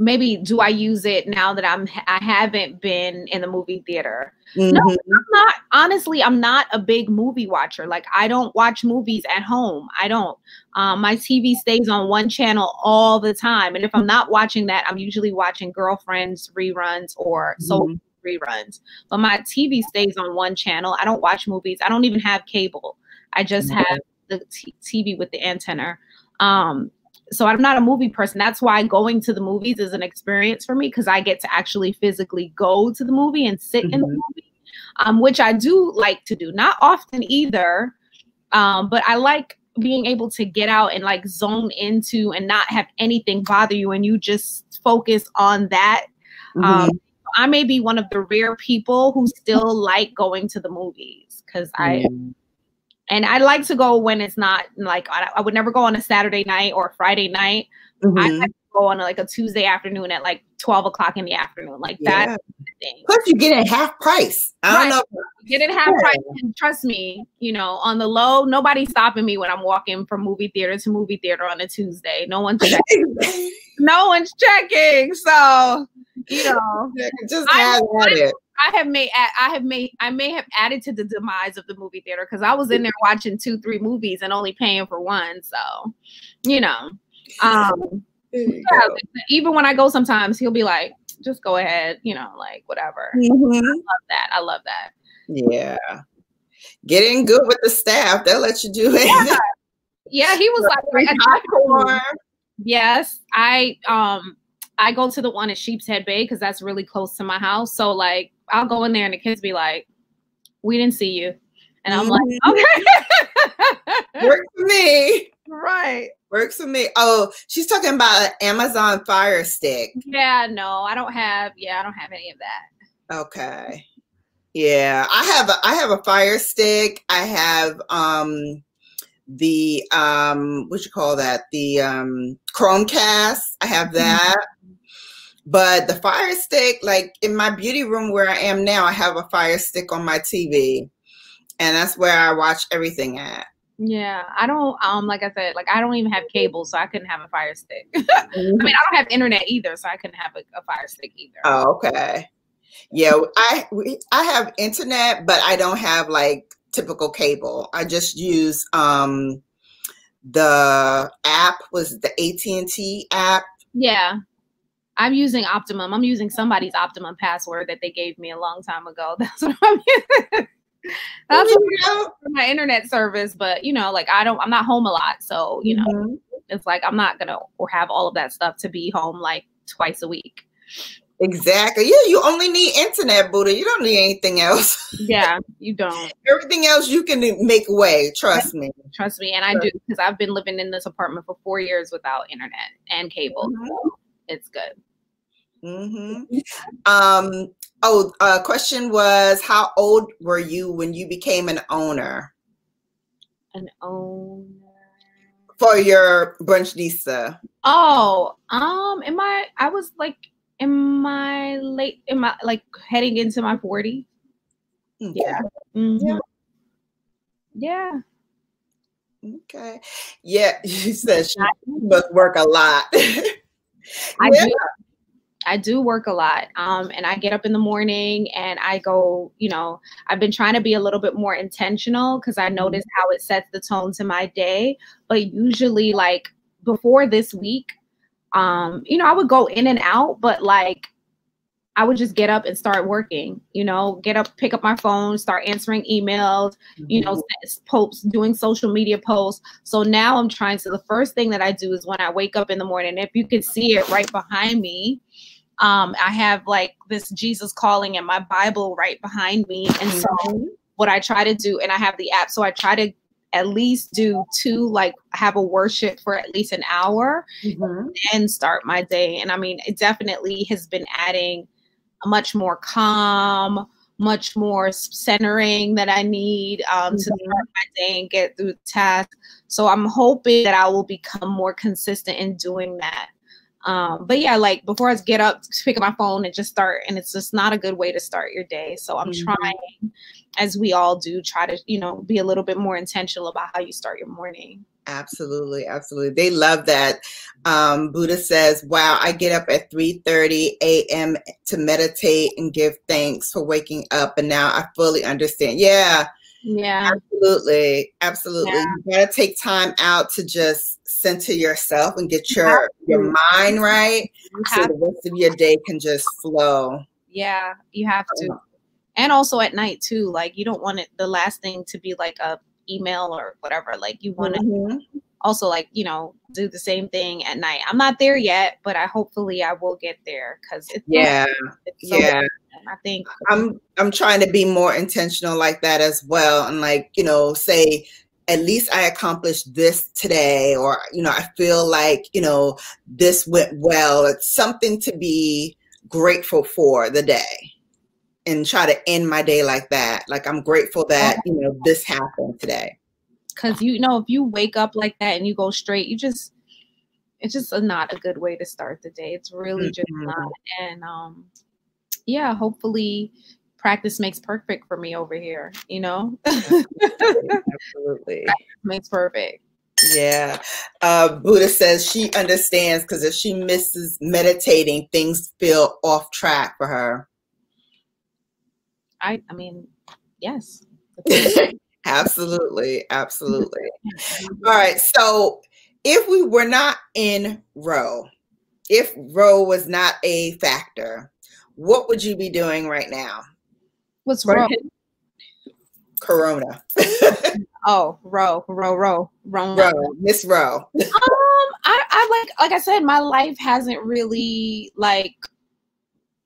maybe do I use it now that I'm I haven't been in the movie theater? Mm-hmm. No, I'm not. Honestly, I'm not a big movie watcher. Like I don't watch movies at home. I don't. Um, my TV stays on one channel all the time, and if I'm not watching that, I'm usually watching Girlfriends reruns or so mm-hmm. reruns. But my TV stays on one channel. I don't watch movies. I don't even have cable. I just mm-hmm. have the t- TV with the antenna. Um, so I'm not a movie person. That's why going to the movies is an experience for me because I get to actually physically go to the movie and sit mm-hmm. in the mm-hmm. movie, um, which I do like to do. Not often either, um, but I like being able to get out and like zone into and not have anything bother you and you just focus on that. Mm-hmm. Um, I may be one of the rare people who still like going to the movies because I and I like to go when it's not like I, I would never go on a Saturday night or Friday night. Mm-hmm. I like to go on like a Tuesday afternoon at like 12 o'clock in the afternoon. Like yeah. that
Plus you get it half price. I right. don't know.
Get it half yeah. price. And trust me, you know, on the low, nobody's stopping me when I'm walking from movie theater to movie theater on a Tuesday. No one's checking. no one's checking. So, you know,
just have at it.
I have made I have made I may have added to the demise of the movie theater because I was in there watching two, three movies and only paying for one. So, you know. Um yeah, even when I go sometimes he'll be like, just go ahead, you know, like whatever. Mm-hmm. I love that. I love that.
Yeah. Getting good with the staff, they'll let you do it.
Yeah, yeah he was like. Yes. I um I go to the one at Sheepshead Bay because that's really close to my house. So like I'll go in there and the kids be like, "We didn't see you," and I'm mm-hmm. like,
"Okay, works for me."
Right.
Works for me. Oh, she's talking about Amazon Fire Stick.
Yeah, no, I don't have. Yeah, I don't have any of that.
Okay. Yeah, I have. A, I have a Fire Stick. I have um the um what you call that the um Chromecast. I have mm-hmm. that. Mm-hmm. But the fire stick, like in my beauty room where I am now, I have a fire stick on my TV. And that's where I watch everything at.
Yeah, I don't um like I said, like I don't even have cable, so I couldn't have a fire stick. mm-hmm. I mean, I don't have internet either, so I couldn't have a, a fire stick either.
Oh, okay. Yeah, I we, I have internet, but I don't have like typical cable. I just use um the app was the AT&T app.
Yeah. I'm using Optimum. I'm using somebody's Optimum password that they gave me a long time ago. That's what I'm using. That's what my internet service, but you know, like I don't, I'm not home a lot, so you know, mm-hmm. it's like I'm not gonna or have all of that stuff to be home like twice a week.
Exactly. Yeah, you only need internet, Buddha. You don't need anything else.
yeah, you don't.
Everything else you can make way. Trust me.
Trust me, and I do because I've been living in this apartment for four years without internet and cable. Mm-hmm. It's good.
Mm-hmm. Um, oh, uh, question was how old were you when you became an owner?
An owner
for your brunch Brunchnista.
Oh, um, am I? I was like in my late, in my like heading into my 40. Okay. Yeah. Mm-hmm. Yeah. Yeah.
Okay. Yeah, she said she must work a lot.
I yeah. do. I do work a lot. Um, and I get up in the morning and I go, you know, I've been trying to be a little bit more intentional because I notice how it sets the tone to my day. But usually, like before this week, um, you know, I would go in and out, but like I would just get up and start working, you know, get up, pick up my phone, start answering emails, you know, mm-hmm. posts, doing social media posts. So now I'm trying to, the first thing that I do is when I wake up in the morning, if you can see it right behind me, um, I have like this Jesus calling and my Bible right behind me. And so mm-hmm. what I try to do, and I have the app, so I try to at least do two, like have a worship for at least an hour mm-hmm. and start my day. And I mean, it definitely has been adding much more calm, much more centering that I need um, mm-hmm. to start my day and get through the task. So I'm hoping that I will become more consistent in doing that. Um, but yeah, like before I get up, pick up my phone and just start, and it's just not a good way to start your day. So I'm mm-hmm. trying, as we all do, try to you know be a little bit more intentional about how you start your morning.
Absolutely, absolutely. They love that. Um, Buddha says, "Wow, I get up at 3:30 a.m. to meditate and give thanks for waking up, and now I fully understand." Yeah,
yeah,
absolutely, absolutely. Yeah. You gotta take time out to just center yourself and get your your mind right, so the rest of your day can just flow.
Yeah, you have to, and also at night too. Like you don't want it the last thing to be like a email or whatever. Like you want to mm-hmm. also like you know do the same thing at night. I'm not there yet, but I hopefully I will get there because it's
yeah, it's so yeah.
I think
I'm I'm trying to be more intentional like that as well, and like you know say at least I accomplished this today, or, you know, I feel like, you know, this went well. It's something to be grateful for the day and try to end my day like that. Like I'm grateful that, you know, this happened today.
Cause you know, if you wake up like that and you go straight, you just, it's just a, not a good way to start the day. It's really mm-hmm. just not. And um, yeah, hopefully practice makes perfect for me over here, you know?
Absolutely.
makes perfect.
Yeah. Uh, Buddha says she understands because if she misses meditating, things feel off track for her.
I, I mean, yes.
absolutely. Absolutely. All right. So if we were not in Roe, if Roe was not a factor, what would you be doing right now?
What's wrong?
Corona.
oh, row, row, row, row,
row, Miss Row. um,
I, I like, like I said, my life hasn't really like,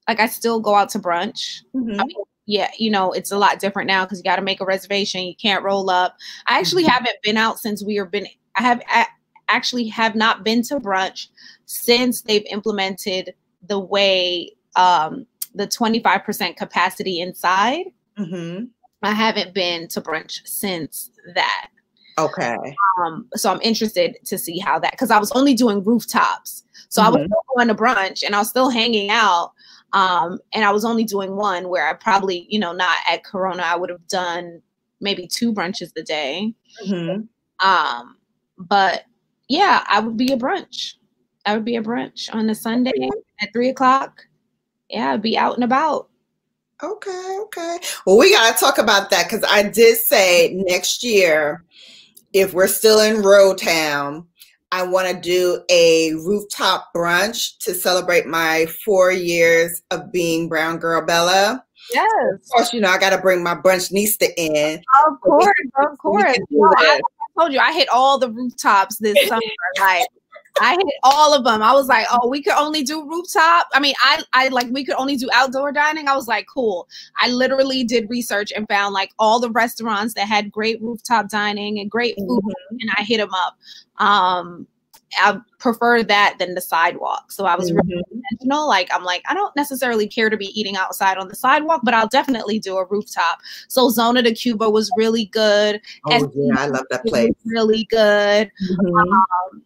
like I still go out to brunch. Mm-hmm. I mean, yeah, you know, it's a lot different now because you got to make a reservation. You can't roll up. I actually mm-hmm. haven't been out since we have been. I have I actually have not been to brunch since they've implemented the way um, the 25% capacity inside. Mm-hmm. I haven't been to brunch since that.
Okay.
Um, so I'm interested to see how that because I was only doing rooftops. So mm-hmm. I was mm-hmm. going to brunch and I was still hanging out. Um, and I was only doing one where I probably, you know, not at Corona, I would have done maybe two brunches a day. Mm-hmm. Um, but yeah, I would be a brunch. I would be a brunch on a Sunday at three o'clock yeah, be out and about.
Okay, okay. Well, we got to talk about that because I did say next year, if we're still in Roe Town, I want to do a rooftop brunch to celebrate my four years of being Brown Girl Bella.
Yes.
Of course, you know, I got to bring my Brunchnista in.
Of course, of course. I, I told you, I hit all the rooftops this summer. Like, I hit all of them. I was like, oh, we could only do rooftop. I mean, I I like we could only do outdoor dining. I was like, cool. I literally did research and found like all the restaurants that had great rooftop dining and great food, mm-hmm. and I hit them up. Um, I prefer that than the sidewalk. So I was mm-hmm. really intentional. Like I'm like, I don't necessarily care to be eating outside on the sidewalk, but I'll definitely do a rooftop. So Zona de Cuba was really good.
Oh yeah, I love that place.
Really good. Mm-hmm. Um,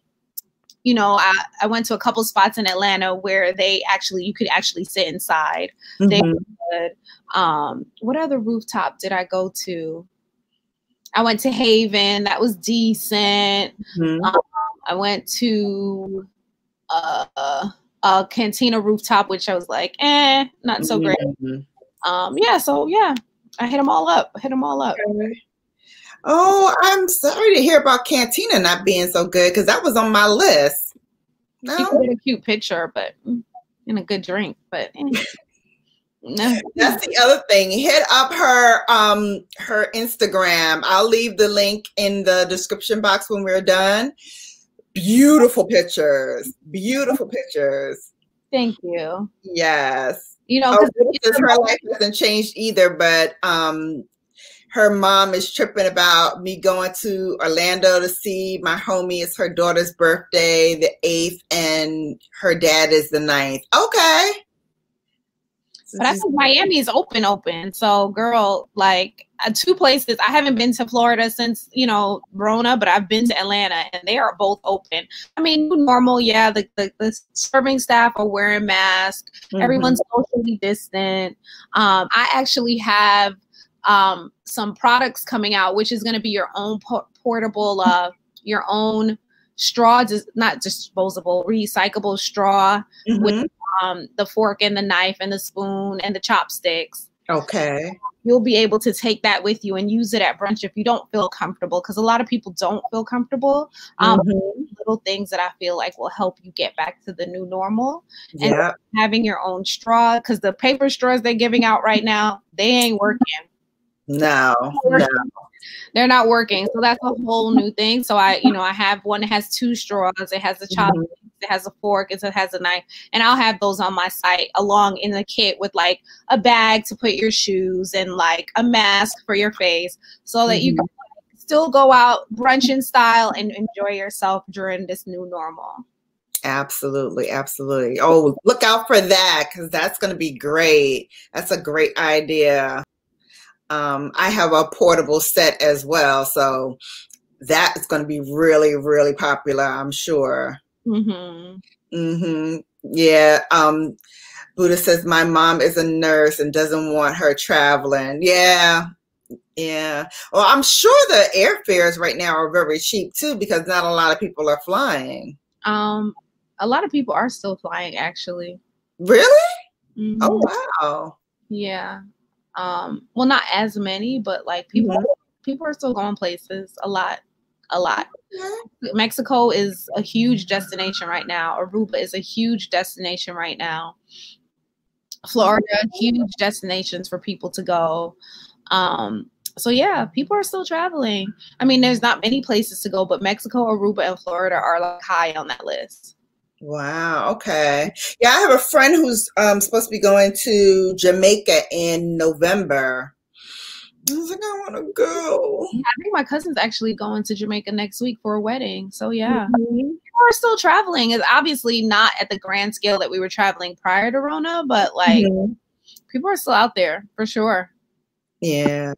you know, I, I went to a couple spots in Atlanta where they actually you could actually sit inside. Mm-hmm. They could. Um, what other rooftop did I go to? I went to Haven. That was decent. Mm-hmm. Um, I went to uh, a Cantina rooftop, which I was like, eh, not so great. Mm-hmm. Um, yeah, so yeah, I hit them all up. I hit them all up. Okay.
Oh, I'm sorry to hear about Cantina not being so good because that was on my list.
No. A cute picture, but mm, and a good drink, but
no. That's the other thing. Hit up her um her Instagram. I'll leave the link in the description box when we're done. Beautiful pictures. Beautiful pictures.
Thank you.
Yes.
You know, oh,
her life hasn't changed either, but um her mom is tripping about me going to Orlando to see my homie. It's her daughter's birthday, the 8th, and her dad is the 9th. Okay.
But I think Miami is open, open. So, girl, like uh, two places. I haven't been to Florida since you know Rona, but I've been to Atlanta, and they are both open. I mean, normal, yeah. The the, the serving staff are wearing masks. Mm-hmm. Everyone's socially distant. Um, I actually have um, some products coming out, which is going to be your own po- portable, uh, your own straw, not disposable, recyclable straw mm-hmm. with um, the fork and the knife and the spoon and the chopsticks.
Okay.
You'll be able to take that with you and use it at brunch if you don't feel comfortable, because a lot of people don't feel comfortable. Um, mm-hmm. Little things that I feel like will help you get back to the new normal. And yep. having your own straw, because the paper straws they're giving out right now, they ain't working.
No, no
they're not working. So that's a whole new thing. So I, you know, I have one that has two straws. It has a chop. Mm-hmm. It has a fork. It has a knife, and I'll have those on my site along in the kit with like a bag to put your shoes and like a mask for your face, so that mm-hmm. you can still go out brunch in style and enjoy yourself during this new normal.
Absolutely, absolutely. Oh, look out for that because that's going to be great. That's a great idea. Um, I have a portable set as well, so that is going to be really, really popular. I'm sure. Mm-hmm. Mm-hmm. Yeah. Um, Buddha says my mom is a nurse and doesn't want her traveling. Yeah. Yeah. Well, I'm sure the airfares right now are very cheap too because not a lot of people are flying.
Um, a lot of people are still flying actually.
Really? Mm-hmm. Oh wow.
Yeah um well not as many but like people mm-hmm. people are still going places a lot a lot. Mm-hmm. mexico is a huge destination right now. Aruba is a huge destination right now. Florida huge destinations for people to go. Um so yeah people are still traveling. I mean there's not many places to go but mexico aruba and florida are like high on that list
Wow. Okay. Yeah, I have a friend who's um, supposed to be going to Jamaica in November. I was like, I want to go.
Yeah, I think my cousin's actually going to Jamaica next week for a wedding. So yeah, mm-hmm. people are still traveling. It's obviously not at the grand scale that we were traveling prior to Rona, but like mm-hmm. people are still out there for sure.
Yeah.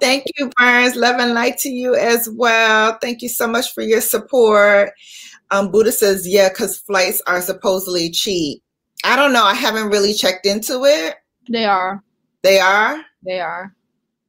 Thank you, Burns. Love and light to you as well. Thank you so much for your support. Um, Buddha says, yeah, because flights are supposedly cheap. I don't know. I haven't really checked into it.
They are.
They are?
They are.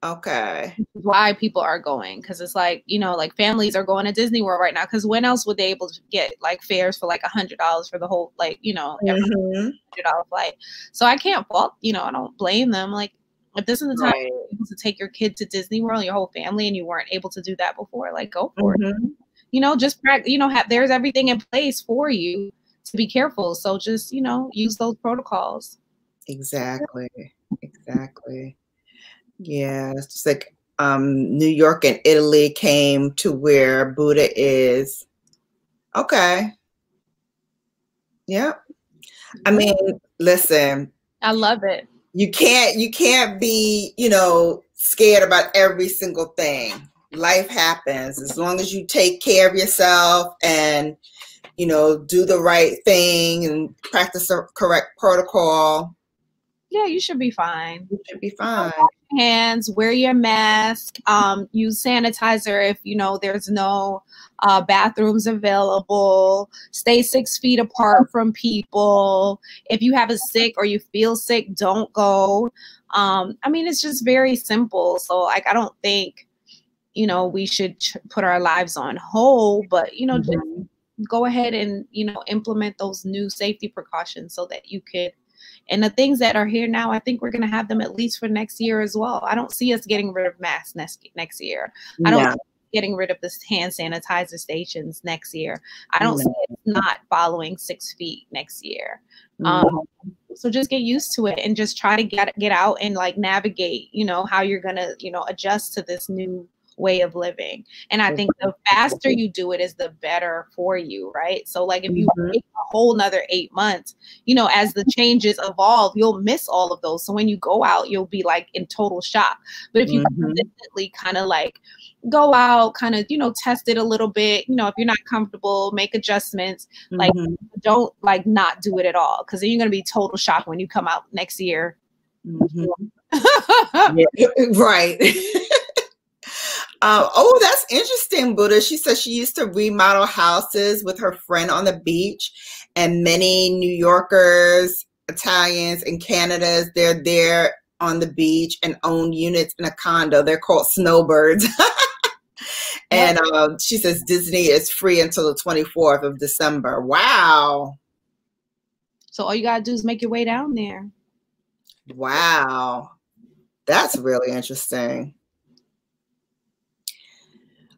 Okay.
Why people are going. Because it's like, you know, like families are going to Disney World right now. Because when else would they able to get like fares for like a hundred dollars for the whole like, you know, mm-hmm. hundred dollar flight. So I can't fault, you know, I don't blame them. Like if this is the time right. to take your kid to Disney World, your whole family, and you weren't able to do that before, like go for mm-hmm. it you know, just practice, you know, have there's everything in place for you to be careful. So just, you know, use those protocols.
Exactly. Exactly. Yeah. It's just like um New York and Italy came to where Buddha is. Okay. Yep. I mean, listen.
I love it.
You can't you can't be, you know, scared about every single thing life happens as long as you take care of yourself and you know do the right thing and practice the correct protocol.
Yeah you should be fine.
You should be fine.
hands wear your mask um, use sanitizer if you know there's no uh, bathrooms available. Stay six feet apart from people. If you have a sick or you feel sick don't go. Um, i mean it's just very simple so like i don't think you know we should ch- put our lives on hold but you know mm-hmm. go ahead and you know implement those new safety precautions so that you could and the things that are here now i think we're going to have them at least for next year as well. I don't see us getting rid of masks next next year. I don't yeah. getting rid of the hand sanitizer stations next year. I don't see it not following six feet next year. Um, so just get used to it and just try to get get out and like navigate you know how you're gonna you know adjust to this new way of living. And I think the faster you do it is the better for you, right? So like if you mm-hmm. wait a whole another eight months, you know, as the changes evolve, you'll miss all of those. So when you go out, you'll be like in total shock. But if you mm-hmm. consistently kind of like go out, kind of, you know, test it a little bit, you know, if you're not comfortable, make adjustments, mm-hmm. like don't like not do it at all. Cause then you're gonna be total shock when you come out next year.
Mm-hmm. yeah, right. Uh, oh, that's interesting, Buddha. She says she used to remodel houses with her friend on the beach, and many New Yorkers, Italians, and Canada's, they're there on the beach and own units in a condo. They're called snowbirds. and um, she says Disney is free until the 24th of December. Wow.
So all you got to do is make your way down there.
Wow. That's really interesting.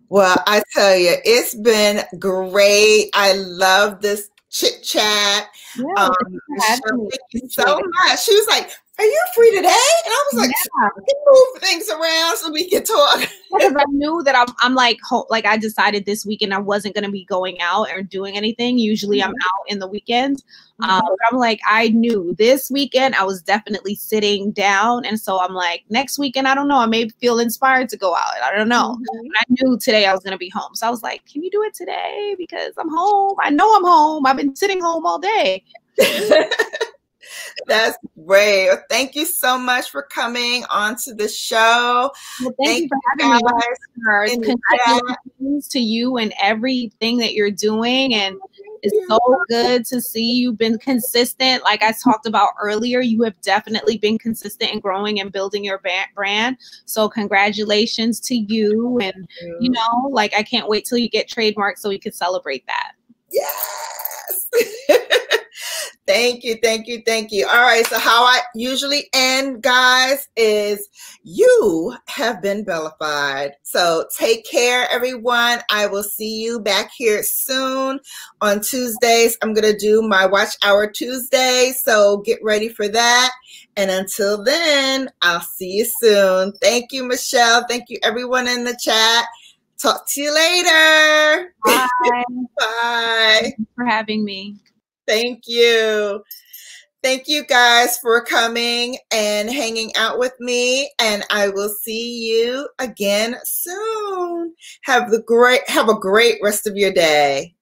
Well, I tell you, it's been great. I love this chit chat. Yeah, um, thank you so much. She was like, are you free today? And I was like, yeah. move things around so we can talk.
because I knew that I'm, I'm like, like I decided this weekend I wasn't going to be going out or doing anything. Usually mm-hmm. I'm out in the weekends. Mm-hmm. Um, but I'm like, I knew this weekend I was definitely sitting down. And so I'm like, next weekend, I don't know. I may feel inspired to go out. I don't know. Mm-hmm. I knew today I was going to be home. So I was like, can you do it today? Because I'm home. I know I'm home. I've been sitting home all day.
That's great. Thank you so much for coming onto the show. Well, thank, thank, you for having
me. Congratulations to you and everything that you're doing. And oh, it's so good to see you've been consistent. Like I talked about earlier, you have definitely been consistent in growing and building your brand. So congratulations to you. And you know, like I can't wait till you get trademarked so we can celebrate that.
Yes. Thank you, thank you, thank you. All right, so how I usually end, guys, is you have been bellified. So take care, everyone. I will see you back here soon on Tuesdays. I'm going to do my Watch Hour Tuesday, so get ready for that. And until then, I'll see you soon. Thank you, Michelle. Thank you, everyone in the chat. Talk to you later.
Bye.
Bye.
Thanks for having me.
Thank you. Thank you guys for coming and hanging out with me and I will see you again soon. Have the great have a great rest of your day.